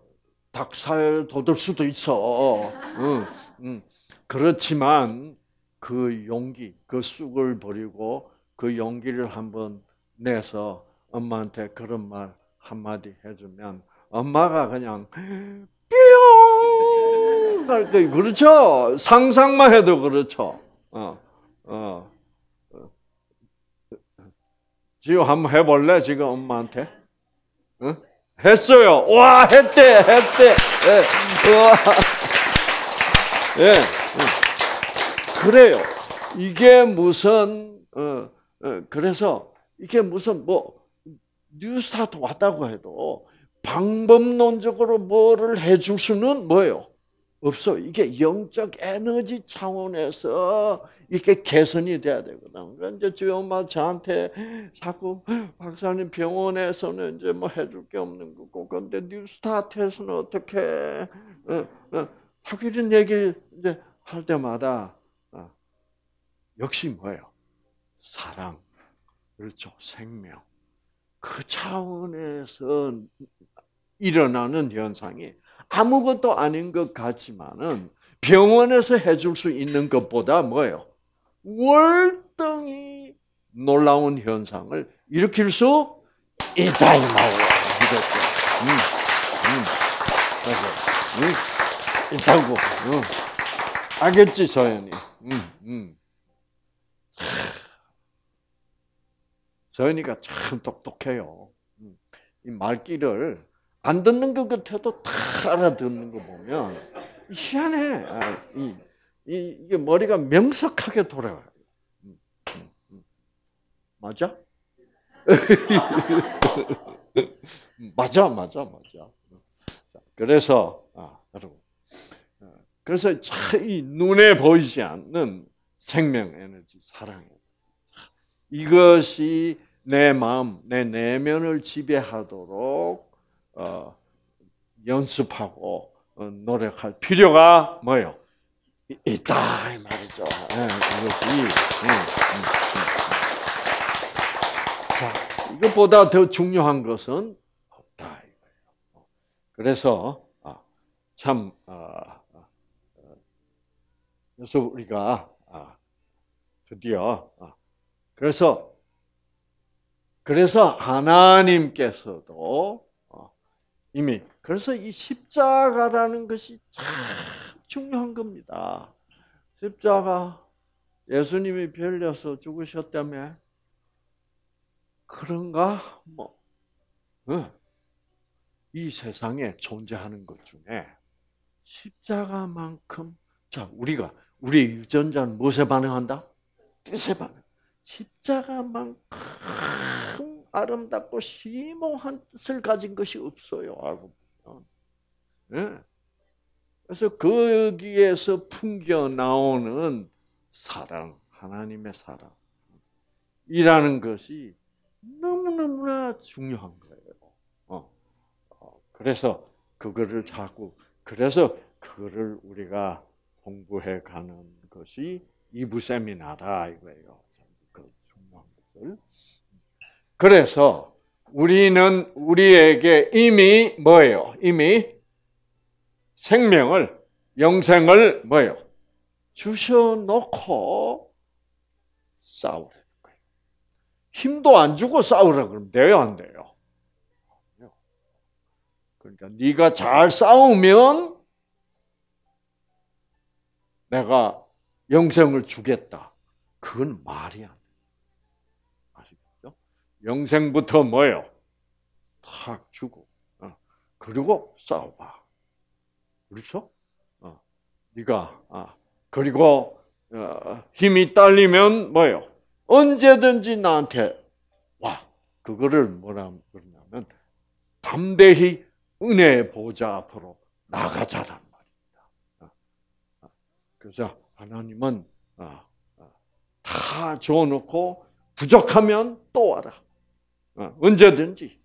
닭살 돋을 수도 있어. 응, 응. 그렇지만 그 용기, 그 쑥을 버리고 그 용기를 한번 내서 엄마한테 그런 말 한마디 해주면 엄마가 그냥 뿅! 그렇죠? 상상만 해도 그렇죠. 어, 어. 지금 한번 해볼래? 지금 엄마한테? 어? 했어요. 와, 했대, 했대. 예. 와. 예. 그래요. 이게 무슨 어, 어, 그래서 이게 무슨 뭐 뉴스타트 왔다고 해도 방법론적으로 뭐를 해줄 수는 뭐예요? 없어. 이게 영적 에너지 차원에서 이게 개선이 돼야 되거든. 그런데 저희 엄마 저한테 자꾸 박사님 병원에서는 이제 뭐 해줄 게 없는 거고, 근데 뉴스타트에서는 어떻게 어, 어, 하고 이런 얘기 이제 할 때마다 역시 뭐예요? 사랑. 그렇죠. 생명. 그 차원에서 일어나는 현상이 아무것도 아닌 것 같지만은 병원에서 해줄 수 있는 것보다 뭐예요? 월등히 놀라운 현상을 일으킬 수 있다 이 말이에요. 음, 음, 음, 있다고. 음. 알겠지, 소연이. 음, 음. 저희니까 참 똑똑해요. 음. 이 말귀를 안 듣는 것 같아도 다 알아듣는 거 보면 희한해. 아, 이, 이, 게 머리가 명석하게 돌아가요. 음, 음, 맞아? 맞아, 맞아, 맞아. 그래서 아, 여러분, 어, 그래서 이 눈에 보이지 않는 생명 에너지, 사랑 이것이 내 마음, 내 내면을 지배하도록 어, 연습하고 어, 노력할 필요가 뭐요? 있다 이 말이죠. 네, 자 이것보다 더 중요한 것은 없다. 그래서 아, 참 아, 아, 그래서 우리가 아, 드디어 그래서 그래서 하나님께서도 어, 이미 그래서 이 십자가라는 것이 참 중요한 겁니다. 십자가 예수님이 별려서 죽으셨다며 그런가 뭐이 세상에 존재하는 것 중에 십자가만큼 자 우리가 우리 유전자는 무엇에 반응한다? 뜻에 반응. 십자가만큼 아름답고 심오한 뜻을 가진 것이 없어요. 알고. 네. 그래서 거기에서 풍겨 나오는 사랑, 하나님의 사랑. 이라는 것이 너무너무나 중요한 거예요. 어. 어. 그래서 그거를 자꾸, 그래서 그거를 우리가 공부해 가는 것이 이부 세미나다 이거예요. 그 중요한 것을. 그래서 우리는 우리에게 이미 뭐예요? 이미 생명을 영생을 뭐예요? 주셔놓고 싸우라는 거예요. 힘도 안 주고 싸우라 그러면 돼요, 안 돼요? 그러니까 네가 잘 싸우면 내가 영생을 주겠다. 그건 말이 안? 영생부터 뭐예요? 탁 주고, 어. 그리고 싸워봐. 그렇죠? 어. 네가 아. 그리고 어, 힘이 딸리면 뭐예요? 언제든지 나한테 와. 그거를 뭐라 그러냐면 담대히 은혜 보좌 앞으로 나가자란 말입니다. 어. 그래서 하나님은 다 줘놓고 부족하면 또 와라. 언제든지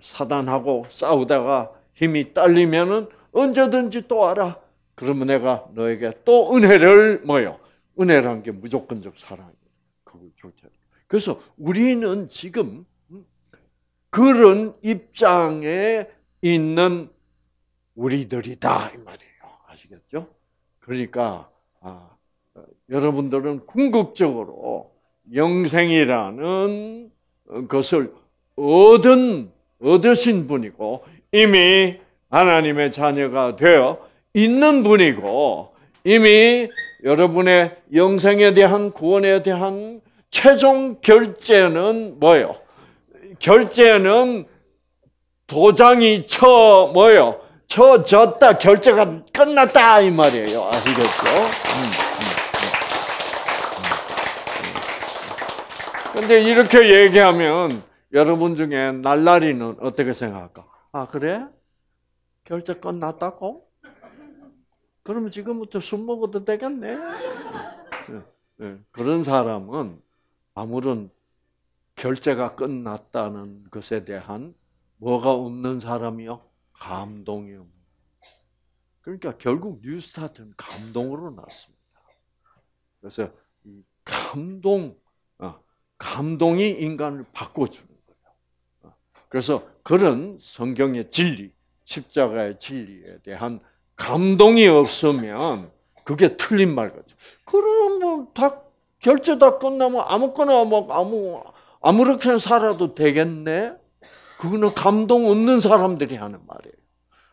사단하고 싸우다가 힘이 딸리면은 언제든지 또 와라. 그러면 내가 너에게 또 은혜를 뭐요? 은혜란 게 무조건적 사랑이에요. 그걸 줄 테니. 그래서 우리는 지금 그런 입장에 있는 우리들이다 이 말이에요. 아시겠죠? 그러니까 아, 여러분들은 궁극적으로 영생이라는 것을 얻은 얻으신 분이고 이미 하나님의 자녀가 되어 있는 분이고 이미 여러분의 영생에 대한 구원에 대한 최종 결제는 뭐예요? 결제는 도장이 쳐 뭐예요? 쳐졌다 결제가 끝났다 이 말이에요. 아시겠죠? 음. 근데 이렇게 얘기하면 여러분 중에 날라리는 어떻게 생각할까? 아, 그래? 결제 끝났다고? 그러면 지금부터 술 먹어도 되겠네? 네, 네. 그런 사람은 아무런 결제가 끝났다는 것에 대한 뭐가 없는 사람이요? 감동이요. 그러니까 결국 뉴스타트는 감동으로 났습니다. 그래서 이 감동, 감동이 인간을. 어. 그래서 그런 성경의 진리, 십자가의 진리에 대한 감동이 없으면 그게 틀린 말 같죠. 그럼 뭐 다 결제 다 끝나면 아무거나 뭐 아무 아무렇게나 살아도 되겠네. 그거는 감동 없는 사람들이 하는 말이에요.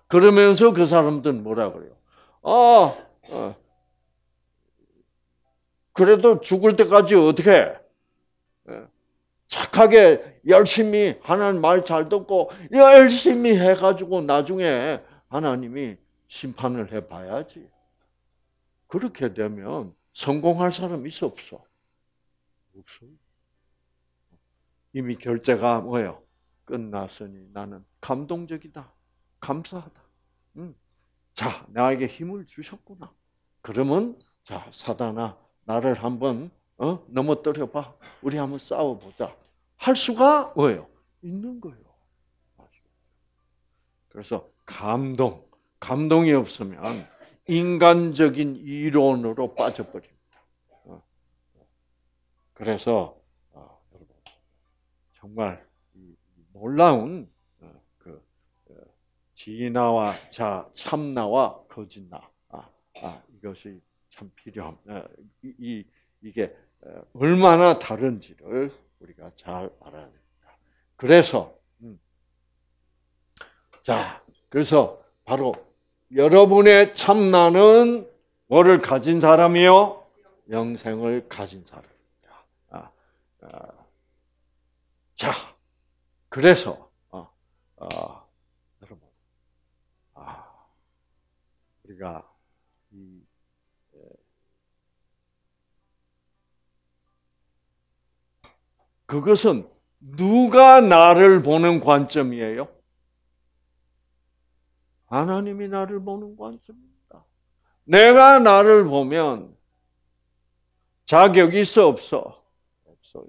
그러면서 그 사람들은 뭐라 그래요? 아, 어, 그래도 죽을 때까지 어떻게 예. 착하게 열심히 하나님 말 잘 듣고 열심히 해가지고 나중에 하나님이 심판을 해봐야지. 그렇게 되면 성공할 사람 있어 없어? 없어. 이미 결제가 뭐예요? 끝났으니 나는 감동적이다. 감사하다. 음. 자, 나에게 힘을 주셨구나. 그러면 자 사단아 나를 한번 어? 넘어뜨려 봐. 우리 한번 싸워보자. 할 수가 뭐예요? 있는 거예요. 그래서 감동, 감동이 없으면 인간적인 이론으로 빠져버립니다. 어. 그래서 어, 정말 놀라운 어, 그 진화와 자 참나와 거짓나 아, 아, 이것이 참 필요함. 이, 이 이게 얼마나 다른지를 우리가 잘 알아야 됩니다. 그래서 음. 자, 그래서 바로 여러분의 참나는 뭐를 가진 사람이요? 영생을 가진 사람입니다. 아, 아, 자, 그래서 아, 아, 여러분, 아, 우리가 이 그것은 누가 나를 보는 관점이에요? 하나님이 나를 보는 관점입니다. 내가 나를 보면 자격 있어 없어? 없어요.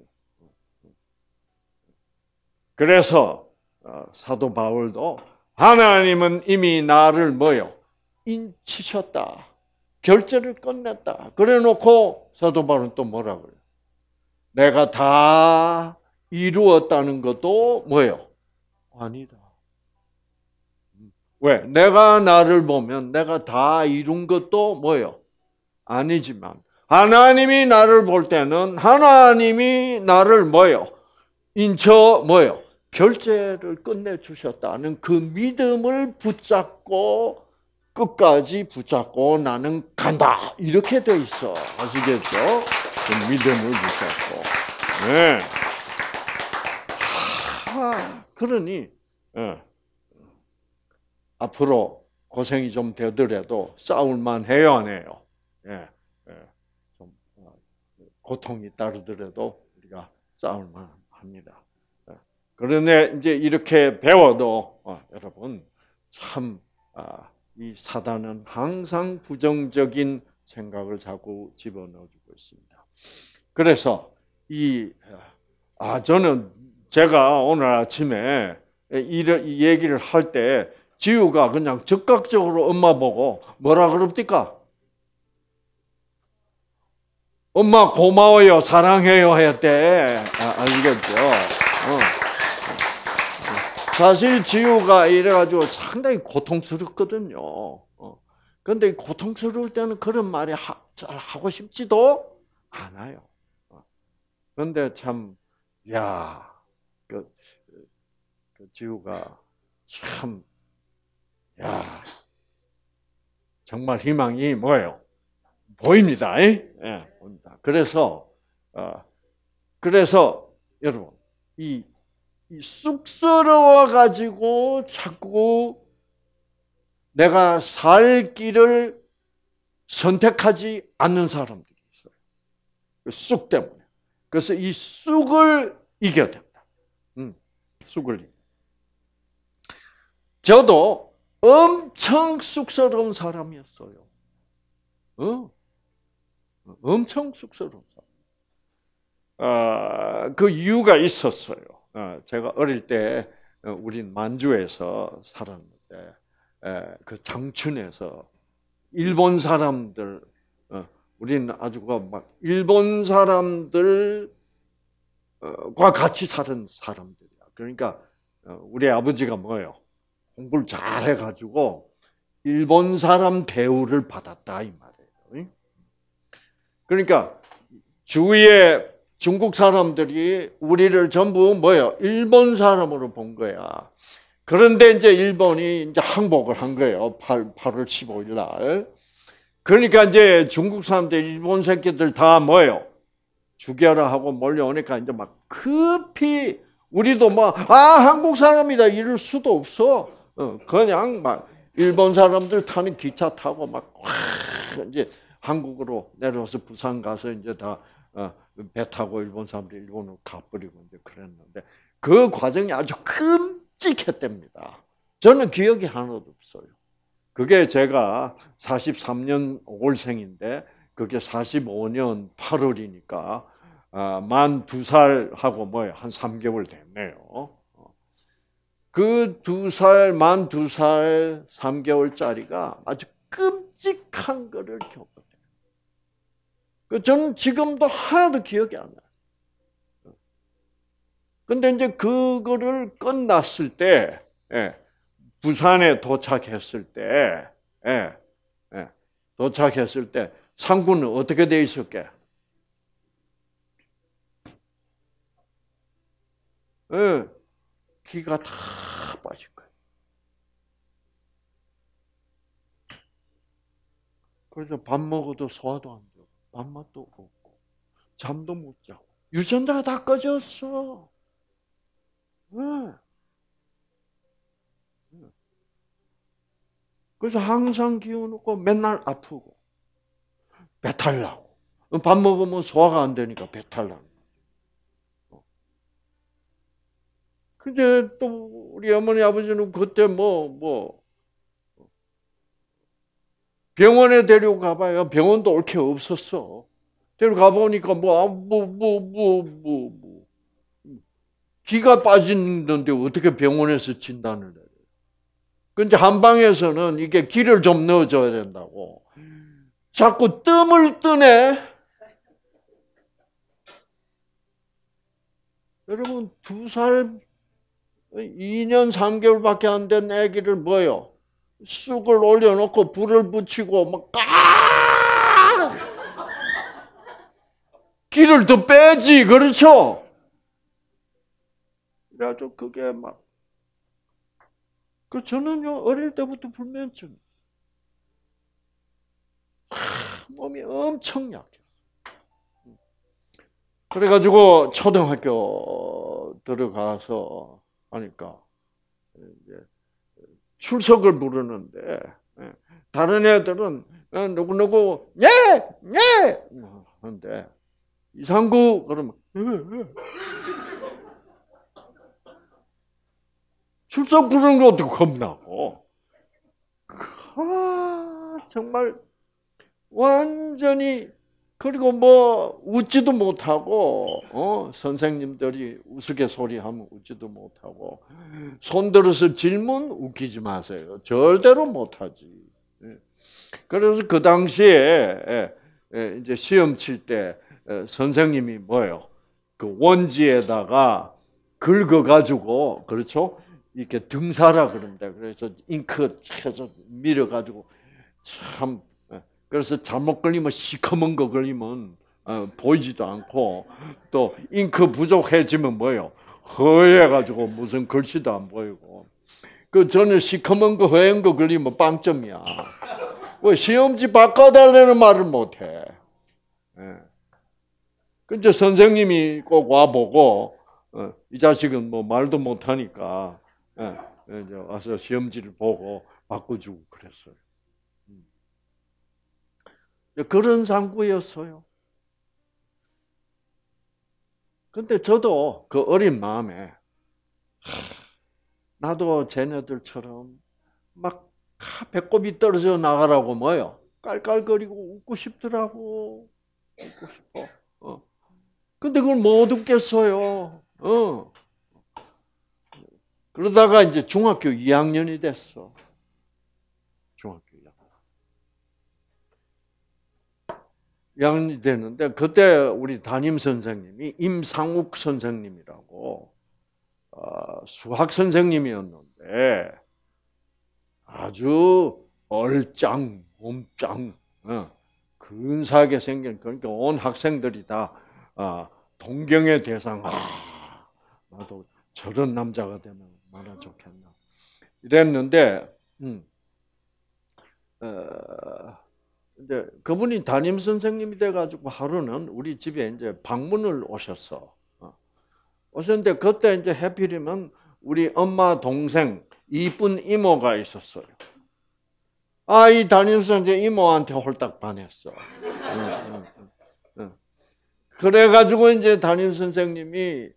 그래서 어, 사도 바울도 하나님은 이미 나를 뭐요? 인치셨다. 결제를 끝냈다. 그래 놓고 사도 바울은 또 뭐라 그래요? 내가 다 이루었다는 것도 뭐예요? 아니다. 왜? 내가 나를 보면 내가 다 이룬 것도 뭐예요? 아니지만 하나님이 나를 볼 때는 하나님이 나를 뭐예요? 인처 뭐예요? 결제를 끝내 주셨다는 그 믿음을 붙잡고 끝까지 붙잡고 나는 간다 이렇게 돼 있어 아시겠죠? 그 믿음을 붙잡고 네. 하, 그러니 네. 앞으로 고생이 좀 되더라도 싸울만 해요, 안 해요? 예, 예. 좀 어, 고통이 따르더라도 우리가 싸울만 합니다. 예. 그런데 이제 이렇게 배워도 어, 여러분 참이 아, 사단은 항상 부정적인 생각을 자꾸 집어넣어주고 있습니다. 그래서 이 아, 저는 제가 오늘 아침에 이 얘기를 할 때 지우가 그냥 즉각적으로 엄마 보고 뭐라 그럽니까? 엄마 고마워요, 사랑해요 했대. 아, 알겠죠? 어. 사실 지우가 이래가지고 상당히 고통스럽거든요. 어. 근데 고통스러울 때는 그런 말이 하, 잘 하고 싶지도 않아요. 어. 근데 참, 야, 그, 그 지우가 참 야, 정말 희망이 뭐예요? 보입니다. 예, 보입니다. 그래서 어, 그래서 여러분 이, 이 쑥스러워 가지고 자꾸 내가 살 길을 선택하지 않는. 그 쑥 때문에. 그래서 이 쑥을 이겨야 됩니다. 음, 쑥을. 저도 엄청 쑥스러운 사람이었어요. 어? 엄청 쑥스러운 사람. 아, 그 이유가 있었어요. 아, 제가 어릴 때 어, 우린 만주에서 살았는데 그 장춘에서 일본 사람들 어, 우리는 아주 막 일본 사람들과 같이 사는 사람들이야. 그러니까 어, 우리 아버지가 뭐예요? 공부를 잘 해가지고 일본 사람 대우를 받았다 이 말이에요. 그러니까 주위에 중국 사람들이 우리를 전부 뭐예요? 일본 사람으로 본 거야. 그런데 이제 일본이 이제 항복을 한 거예요. 8, 8월 15일 날. 그러니까 이제 중국 사람들, 일본 새끼들 다 뭐예요? 죽여라 하고 몰려오니까 이제 막 급히 우리도 뭐, 아, 한국 사람이다 이럴 수도 없어. 어, 그냥 막 일본 사람들 타는 기차 타고 막 이제 한국으로 내려와서 부산 가서 이제 다배 어, 타고 일본 사람들 일본으로 가버리고 이제 그랬는데 그 과정이 아주 끔찍했답니다. 저는 기억이 하나도 없어요. 그게 제가 43년 5월생인데 그게 45년 8월이니까 만 두 살하고 뭐예요 한 3개월 됐네요. 그 두 살, 만 두 살, 3개월짜리가 아주 끔찍한 거를 겪었대요. 그 저는 지금도 하나도 기억이 안 나요. 근데 이제 그거를 끝났을 때, 예, 부산에 도착했을 때, 예, 예, 도착했을 때 상구는 어떻게 돼 있었게? 예, 기가 다 빠질 거예요. 그래서 밥 먹어도 소화도 안 되고, 밥맛도 없고, 잠도 못 자고, 유전자가 다 꺼졌어. 네. 그래서 항상 기운 없고 맨날 아프고 배탈 나고 밥 먹으면 소화가 안 되니까 배탈 거죠. 근데 또 우리 어머니 아버지는 그때 뭐뭐 뭐 병원에 데리고 가봐요. 병원도 옳게 없었어. 데리고 가보니까 뭐, 뭐, 뭐, 뭐, 뭐, 뭐. 기가 빠지는데 어떻게 병원에서 진단을 해? 근데 한방에서는 이게 기를 좀 넣어줘야 된다고. 자꾸 뜸을 뜨네. 여러분, 두 살, 2년 3개월밖에 안 된 아기를 뭐요? 쑥을 올려놓고 불을 붙이고 막 까! 기를 더 빼지, 그렇죠? 그래가지고 그게 막, 그 저는요, 어릴 때부터 불면증. 몸이 엄청 약해요. 그래가지고 초등학교 들어가서 하니까 이제 출석을 부르는데 예, 다른 애들은 어, 누구 누구 예 예. 하는데 이상구 그러면 예, 예. 출석 부르는 것도 겁나고 아 정말 완전히 그리고 뭐 웃지도 못하고 어? 선생님들이 우스갯소리하면 웃지도 못하고 손 들어서 질문 웃기지 마세요. 절대로 못하지. 예. 그래서 그 당시에 예, 예, 이제 시험 칠 때 선생님이 뭐요? 그 원지에다가 긁어 가지고 그렇죠 이렇게 등사라 그런데 그래서 잉크 쳐서 밀어 가지고 참 그래서 잘못 걸리면 시커먼 거 걸리면 어, 보이지도 않고 또 잉크 부족해지면 뭐요? 허해가지고 무슨 글씨도 안 보이고 그 저는 시커먼 거 허연 거 걸리면 빵점이야. 왜 시험지 바꿔달라는 말을 못해. 예. 근데 선생님이 꼭 와보고 어, 이 자식은 뭐 말도 못하니까 예, 이제 와서 시험지를 보고 바꿔주고 그랬어요. 그런 상구였어요. 근데 저도 그 어린 마음에 나도 쟤네들처럼 막 배꼽이 떨어져 나가라고 뭐요? 깔깔거리고 웃고 싶더라고. 웃고 싶어. 어. 근데 그걸 못 웃겠어요. 어. 그러다가 이제 중학교 2학년이 됐어. 2학년이 되는데 그때 우리 담임 선생님이 임상욱 선생님이라고 어, 수학 선생님이었는데 아주 얼짱, 몸짱, 어, 근사하게 생긴 그러니까 온 학생들이 다 어, 동경의 대상. 아, 나도 저런 남자가 되면 얼마나 좋겠나. 이랬는데, 음, 어, 이제 그분이 담임 선생님이 돼가지고 하루는 우리 집에 이제 방문을 오셨어. 어. 오셨는데 그때 이제 해필이면 우리 엄마 동생 이쁜 이모가 있었어요. 아, 이 담임 선생 이모한테 홀딱 반했어. 응, 응, 응. 그래가지고 이제 담임 선생님이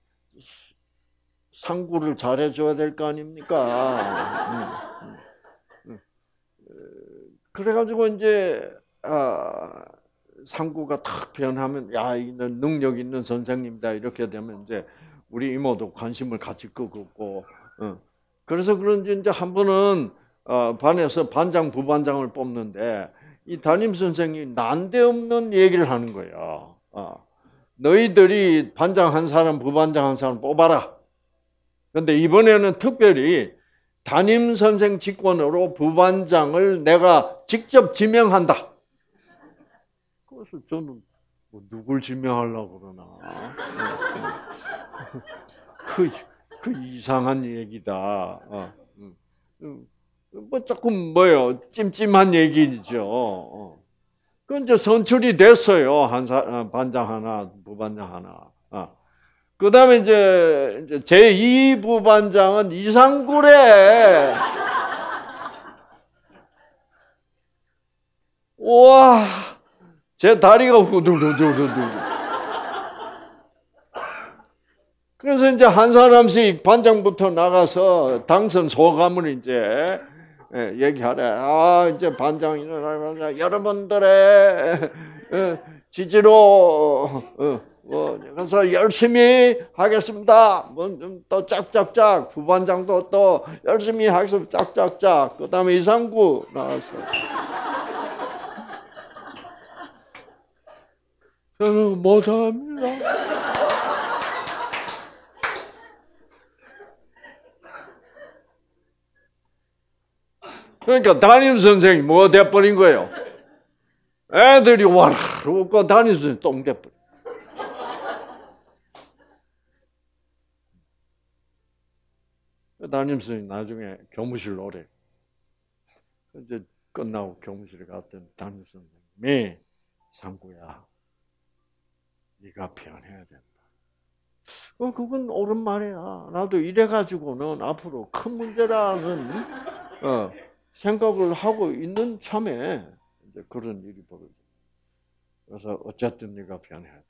상구를 잘해줘야 될 거 아닙니까? 그래가지고 이제 아, 상구가 탁 변하면 야 이는 능력 있는 선생님이다 이렇게 되면 이제 우리 이모도 관심을 가질 것 같고 어. 그래서 그런지 이제 한 번은 어, 반에서 반장 부반장을 뽑는데 이 담임 선생이 난데없는 얘기를 하는 거예요. 어. 너희들이 반장 한 사람 부반장 한 사람 뽑아라. 그런데 이번에는 특별히 담임 선생 직권으로 부반장을 내가 직접 지명한다. 그래서 저는 뭐 누굴 지명하려고 그러나. 그, 그 이상한 얘기다. 어, 음, 음. 뭐 조금 뭐요 찜찜한 얘기죠. 어. 그 이제 선출이 됐어요. 한 사, 어, 반장 하나, 부반장 하나. 어. 그 다음에 이제, 이제 제2 부반장은 이상구래. 와, 제 다리가 후들후들후들. 그래서 이제 한 사람씩 반장부터 나가서 당선 소감을 이제 예, 얘기하래. 아, 이제 반장 일어나 여러분들의 예, 지지로 어, 어, 그래서 열심히 하겠습니다. 뭐또 짝짝짝 부반장도 또 열심히 하겠습니다. 짝짝짝. 그다음에 이상구 나왔어. 저는 못합니다. 그러니까 담임 선생이 뭐 돼버린 거예요? 애들이 와라 웃고 담임 선생이 똥 돼버린 담임 선생이 나중에 교무실 오래. 이제 끝나고 교무실에 갔더니 담임 선생님이 상구야, 네가 변해야 된다. 어, 그건 옳은 말이야. 나도 이래 가지고는 앞으로 큰 문제라는 어, 생각을 하고 있는 참에 이제 그런 일이 벌어져. 그래서 어쨌든 네가 변해야 돼.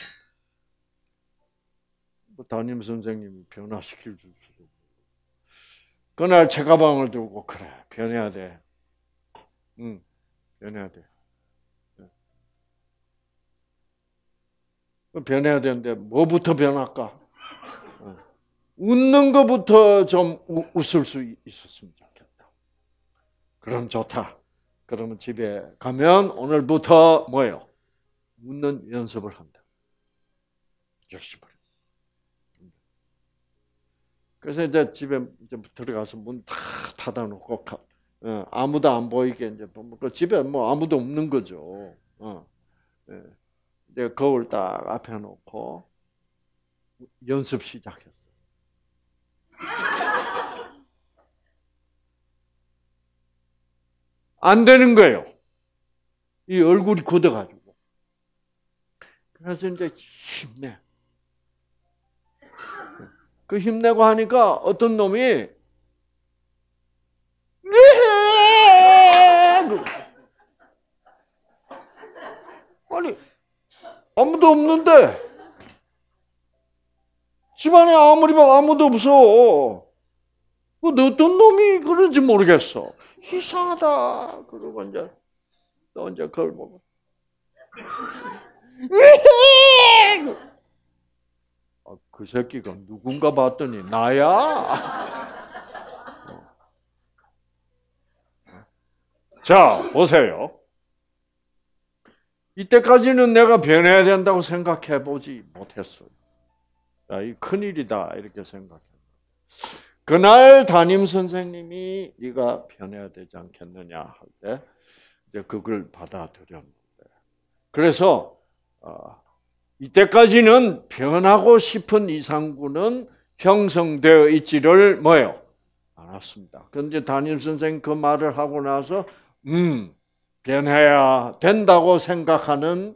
뭐 담임 선생님이 변화시킬 수도. 그날 책가방을 들고 그래 변해야 돼. 응, 변해야 돼. 네. 변해야 되는데 뭐부터 변할까? 어. 웃는 것부터 좀 웃을 수 있었으면 그럼 좋다. 그러면 집에 가면 오늘부터 뭐예요? 묻는 연습을 한다. 열심히. 그래서 이제 집에 이제 들어가서 문 다 닫아놓고 어, 아무도 안 보이게 이제 뭐, 그 집에 뭐 아무도 없는 거죠. 어, 예. 이제 거울 딱 앞에 놓고 연습 시작했어. 안 되는 거예요. 이 얼굴이 굳어가지고. 그래서 이제 힘내. 그 힘내고 하니까 어떤 놈이 아니 아무도 없는데 집안에 아무리 봐 아무도 없어. 그 어떤 놈이 그런지 모르겠어. 이상하다. 그러고 이제 또 이제 그걸 보고. 아, 그 새끼가 누군가 봤더니 나야. 자, 보세요. 이때까지는 내가 변해야 된다고 생각해 보지 못했어요. 야, 이 큰일이다. 이렇게 생각해. 그날 담임 선생님이 네가 변해야 되지 않겠느냐 할 때 이제 그걸 받아들였는데 그래서 어, 이때까지는 변하고 싶은 이상구는 형성되어 있지를 뭐요 않았습니다. 그런데 담임 선생 그 말을 하고 나서 음 변해야 된다고 생각하는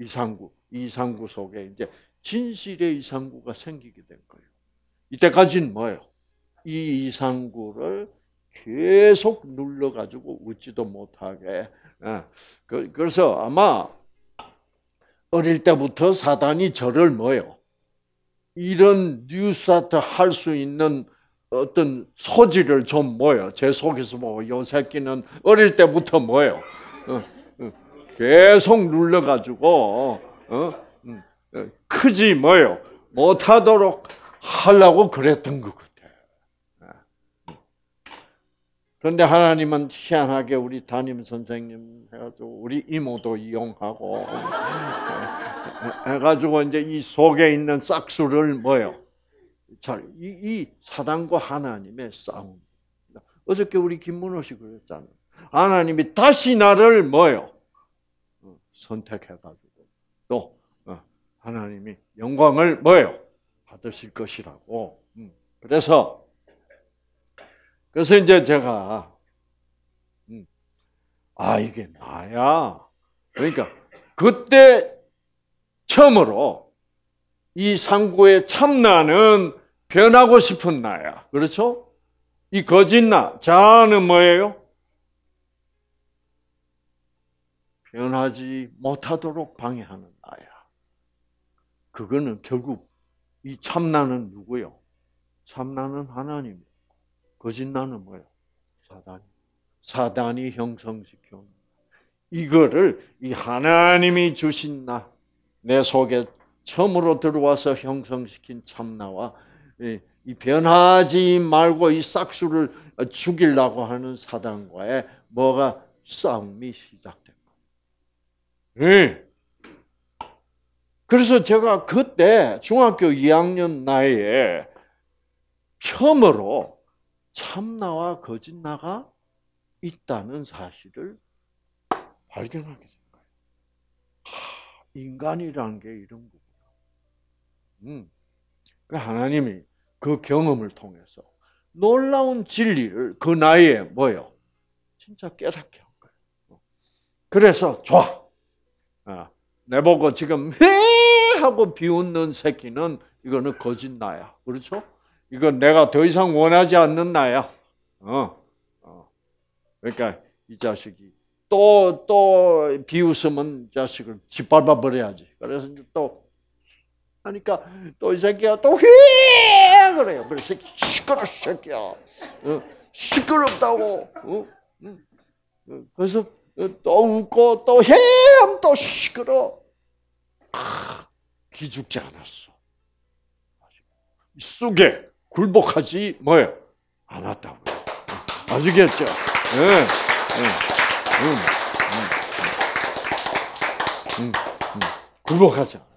이상구 이상구 속에 이제 진실의 이상구가 생기게 된 거예요. 이때까지는 뭐예요? 이 이상구를 계속 눌러가지고 웃지도 못하게. 예. 그, 그래서 아마 어릴 때부터 사단이 저를 뭐요? 이런 뉴스타트 할 수 있는 어떤 소지를 좀 뭐요? 제 속에서 뭐요 새끼는 어릴 때부터 뭐요? 어, 어, 계속 눌러가지고 어, 음, 크지 뭐요? 못하도록 하려고 그랬던 거거든. 그런데 하나님은 희한하게 우리 담임 선생님 해가지고 우리 이모도 이용하고 해가지고 이제 이 속에 있는 싹수를 뭐요? 잘, 이, 이 사단과 하나님의 싸움. 어저께 우리 김문호 씨 그랬잖아요. 하나님이 다시 나를 뭐요? 어, 선택해가지고 또 어, 하나님이 영광을 뭐요? 받으실 것이라고. 음, 그래서 그래서 이제 제가 음, 아 이게 나야. 그러니까 그때 처음으로 이 상고의 참나는 변하고 싶은 나야. 그렇죠? 이 거짓 나, 자아는 뭐예요? 변하지 못하도록 방해하는 나야. 그거는 결국 이 참나는 누구요? 참나는 하나님. 거짓 나는 뭐예요? 사단. 사단이 형성시켜. 이거를 이 하나님이 주신 나, 내 속에 처음으로 들어와서 형성시킨 참나와 이 변하지 말고 이 싹수를 죽이려고 하는 사단과의 뭐가 싸움이 시작된 거예요. 네. 그래서 제가 그때 중학교 2학년 나이에 처음으로 참나와 거짓나가 있다는 사실을 발견하게 된 거예요. 하, 인간이라는 게 이런 거구나. 음. 그 하나님이 그 경험을 통해서 놀라운 진리를 그 나이에 뭐요? 진짜 깨닫게 한 거예요. 그래서 좋아. 아, 내보고 지금 헤 하고 비웃는 새끼는 이거는 거짓 나야. 그렇죠? 이건 내가 더 이상 원하지 않는 나야. 어, 어. 그러니까 이 자식이 또, 또 비웃으면 자식을 짓밟아 버려야지. 그래서 또 하니까 또 이 새끼가 또 휘! 그래요. 그래서 시끄러 새끼야. 어, 시끄럽다고. 어? 그래서 또 웃고 또 해! 또 시끄러. 아, 기죽지 않았어. 쑥에 굴복하지 뭐요? 않았다고요. 아시겠죠? 네, 네, 음, 음, 음, 굴복하지 않았어.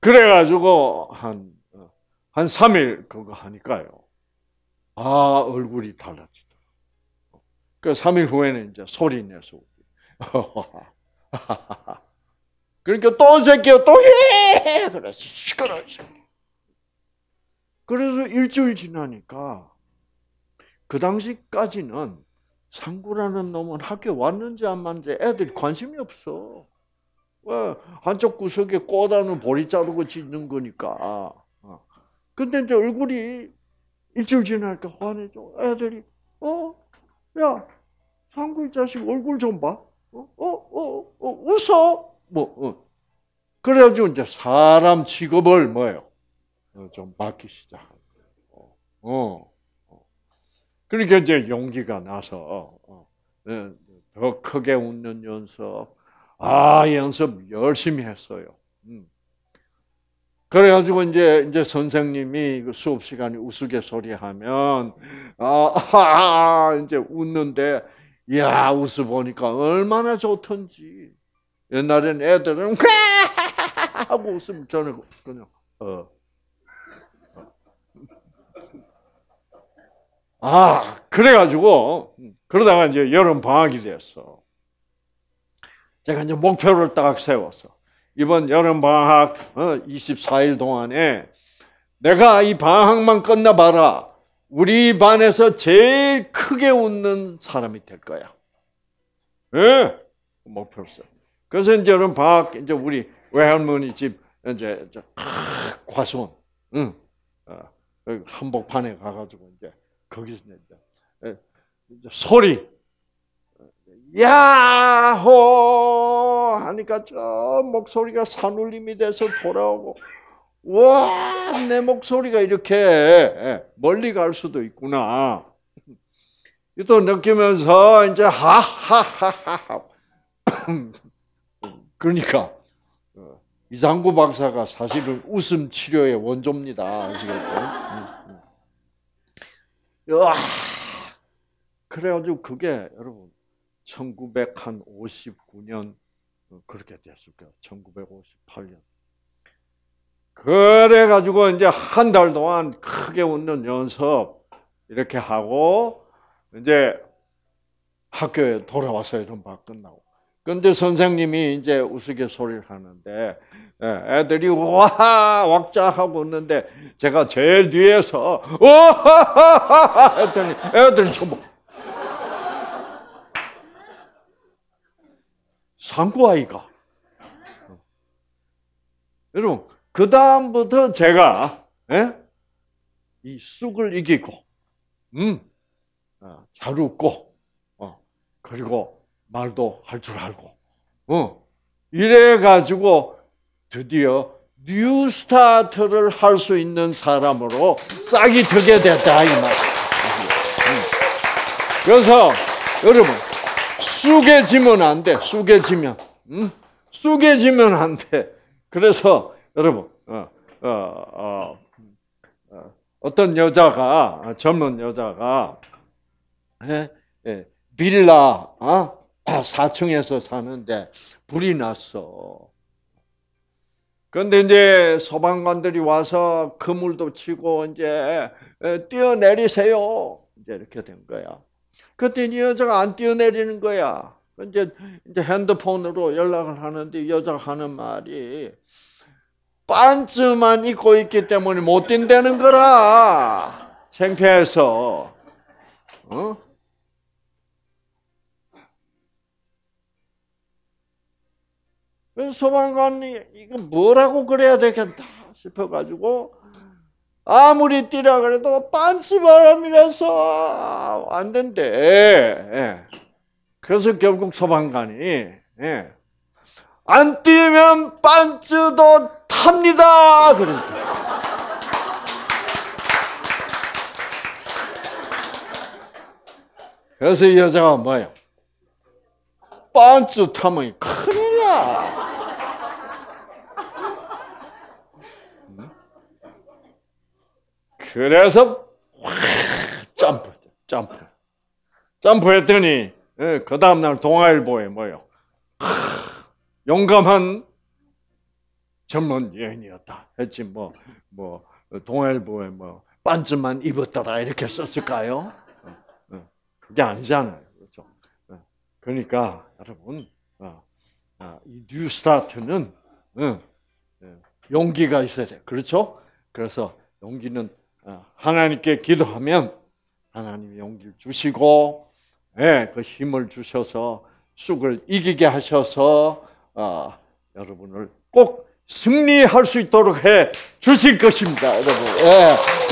그래가지고 한, 한 3일 그거 하니까요. 아, 얼굴이 달라지더라고요. 그 3일 후에는 이제 소리 내서 그러니까 또 새끼야 또 해! 그래서 시끄러 그래서 일주일 지나니까 그 당시까지는 상구라는 놈은 학교 왔는지 안 왔는지 애들이 관심이 없어. 왜? 한쪽 구석에 꼬다는 보리 자르고 짓는 거니까. 어. 근데 이제 얼굴이 일주일 지나니까 환해져. 애들이, 어? 야, 상구 이 자식 얼굴 좀 봐. 어? 어? 어? 어? 웃어? 뭐, 어. 그래가지고 이제 사람 직업을 뭐예요? 어, 좀 시작한 거예요. 어. 어. 그러니까 이제 용기가 나서, 어. 네, 더 크게 웃는 연습, 아, 연습 열심히 했어요. 음. 그래가지고 이제 이제 선생님이 그 수업 시간에 우스갯소리 하면 아, 아, 이제 웃는데 야 웃어 보니까 얼마나 좋던지 옛날엔 애들은 하고 웃으면 저는 그냥 어. 아 그래가지고 그러다가 이제 여름 방학이 됐어. 제가 이제 목표를 딱 세웠어. 이번 여름 방학 24일 어, 동안에 내가 이 방학만 끝나봐라. 우리 반에서 제일 크게 웃는 사람이 될 거야. 예, 네, 목표를 세. 그래서 이제 여름 방학 이제 우리 외할머니 집 이제 과수원, 응, 어, 한복판에 가가지고 이제 거기서 이제 소리. 야호! 하니까 저 목소리가 산울림이 돼서 돌아오고 와 내 목소리가 이렇게 멀리 갈 수도 있구나. 또 느끼면서 이제 하하하하 그러니까 어, 이상구 박사가 사실은 웃음 치료의 원조입니다. 아시겠죠? 와 그래가지고 그게 여러분 1959년 어, 그렇게 됐을 거예요. 1958년. 그래가지고 이제 한 달 동안 크게 웃는 연습 이렇게 하고 이제 학교에 돌아왔어요. 이런 바 끝나고. 근데 선생님이 이제 우스갯소리를 하는데 예, 애들이 와 왁자하고 있는데 제가 제일 뒤에서 와 했더니 애들이 전부 상구 아이가 여러분 그 다음부터 제가 예? 이 쑥을 이기고 음, 어, 잘 웃고 어, 그리고 말도 할 줄 알고 어, 이래 가지고 드디어 new start를 할 수 있는 사람으로 싹이 트게 됐다 이 말. 그래서 여러분 쑥해지면 안 돼. 쑥해지면, 응? 쑥해지면 안 돼. 그래서 여러분 어, 어, 어, 어떤 여자가 젊은 여자가 예, 예, 빌라 어? 4층에서 사는데 불이 났어. 그런데 이제 소방관들이 와서 그물도 치고 이제 뛰어내리세요. 이제 이렇게 된 거야. 그때 이 여자가 안 뛰어내리는 거야. 이제 이제 핸드폰으로 연락을 하는데 여자가 하는 말이 반츠만 입고 있기 때문에 못 뛴다는 거라. 창피해서. 어? 그래서 소방관이 이거 뭐라고 그래야 되겠다 싶어가지고 아무리 뛰라 그래도 반스 바람이라서 안 된대. 예. 그래서 결국 소방관이 예. 안 뛰면 반스도 탑니다. 그러니까. 그래서 이 여자가 뭐예요? 반스 타면 큰일이야. 그래서 확 점프, 점프, 점프했더니 예, 그 다음 날 동아일보에 뭐요? 용감한 젊은 여인이었다. 했지 뭐뭐 뭐, 동아일보에 뭐 반쯤만 입었더라 이렇게 썼을까요? 어, 어. 그게 아니잖아요, 그렇죠? 어. 그러니까 여러분 이 뉴스타트는 용기가 있어야 돼, 그렇죠? 그래서 용기는 어, 하나님께 기도하면 하나님이 용기를 주시고 네, 그 힘을 주셔서 쑥을 이기게 하셔서 어, 여러분을 꼭 승리할 수 있도록 해 주실 것입니다, 여러분. 네.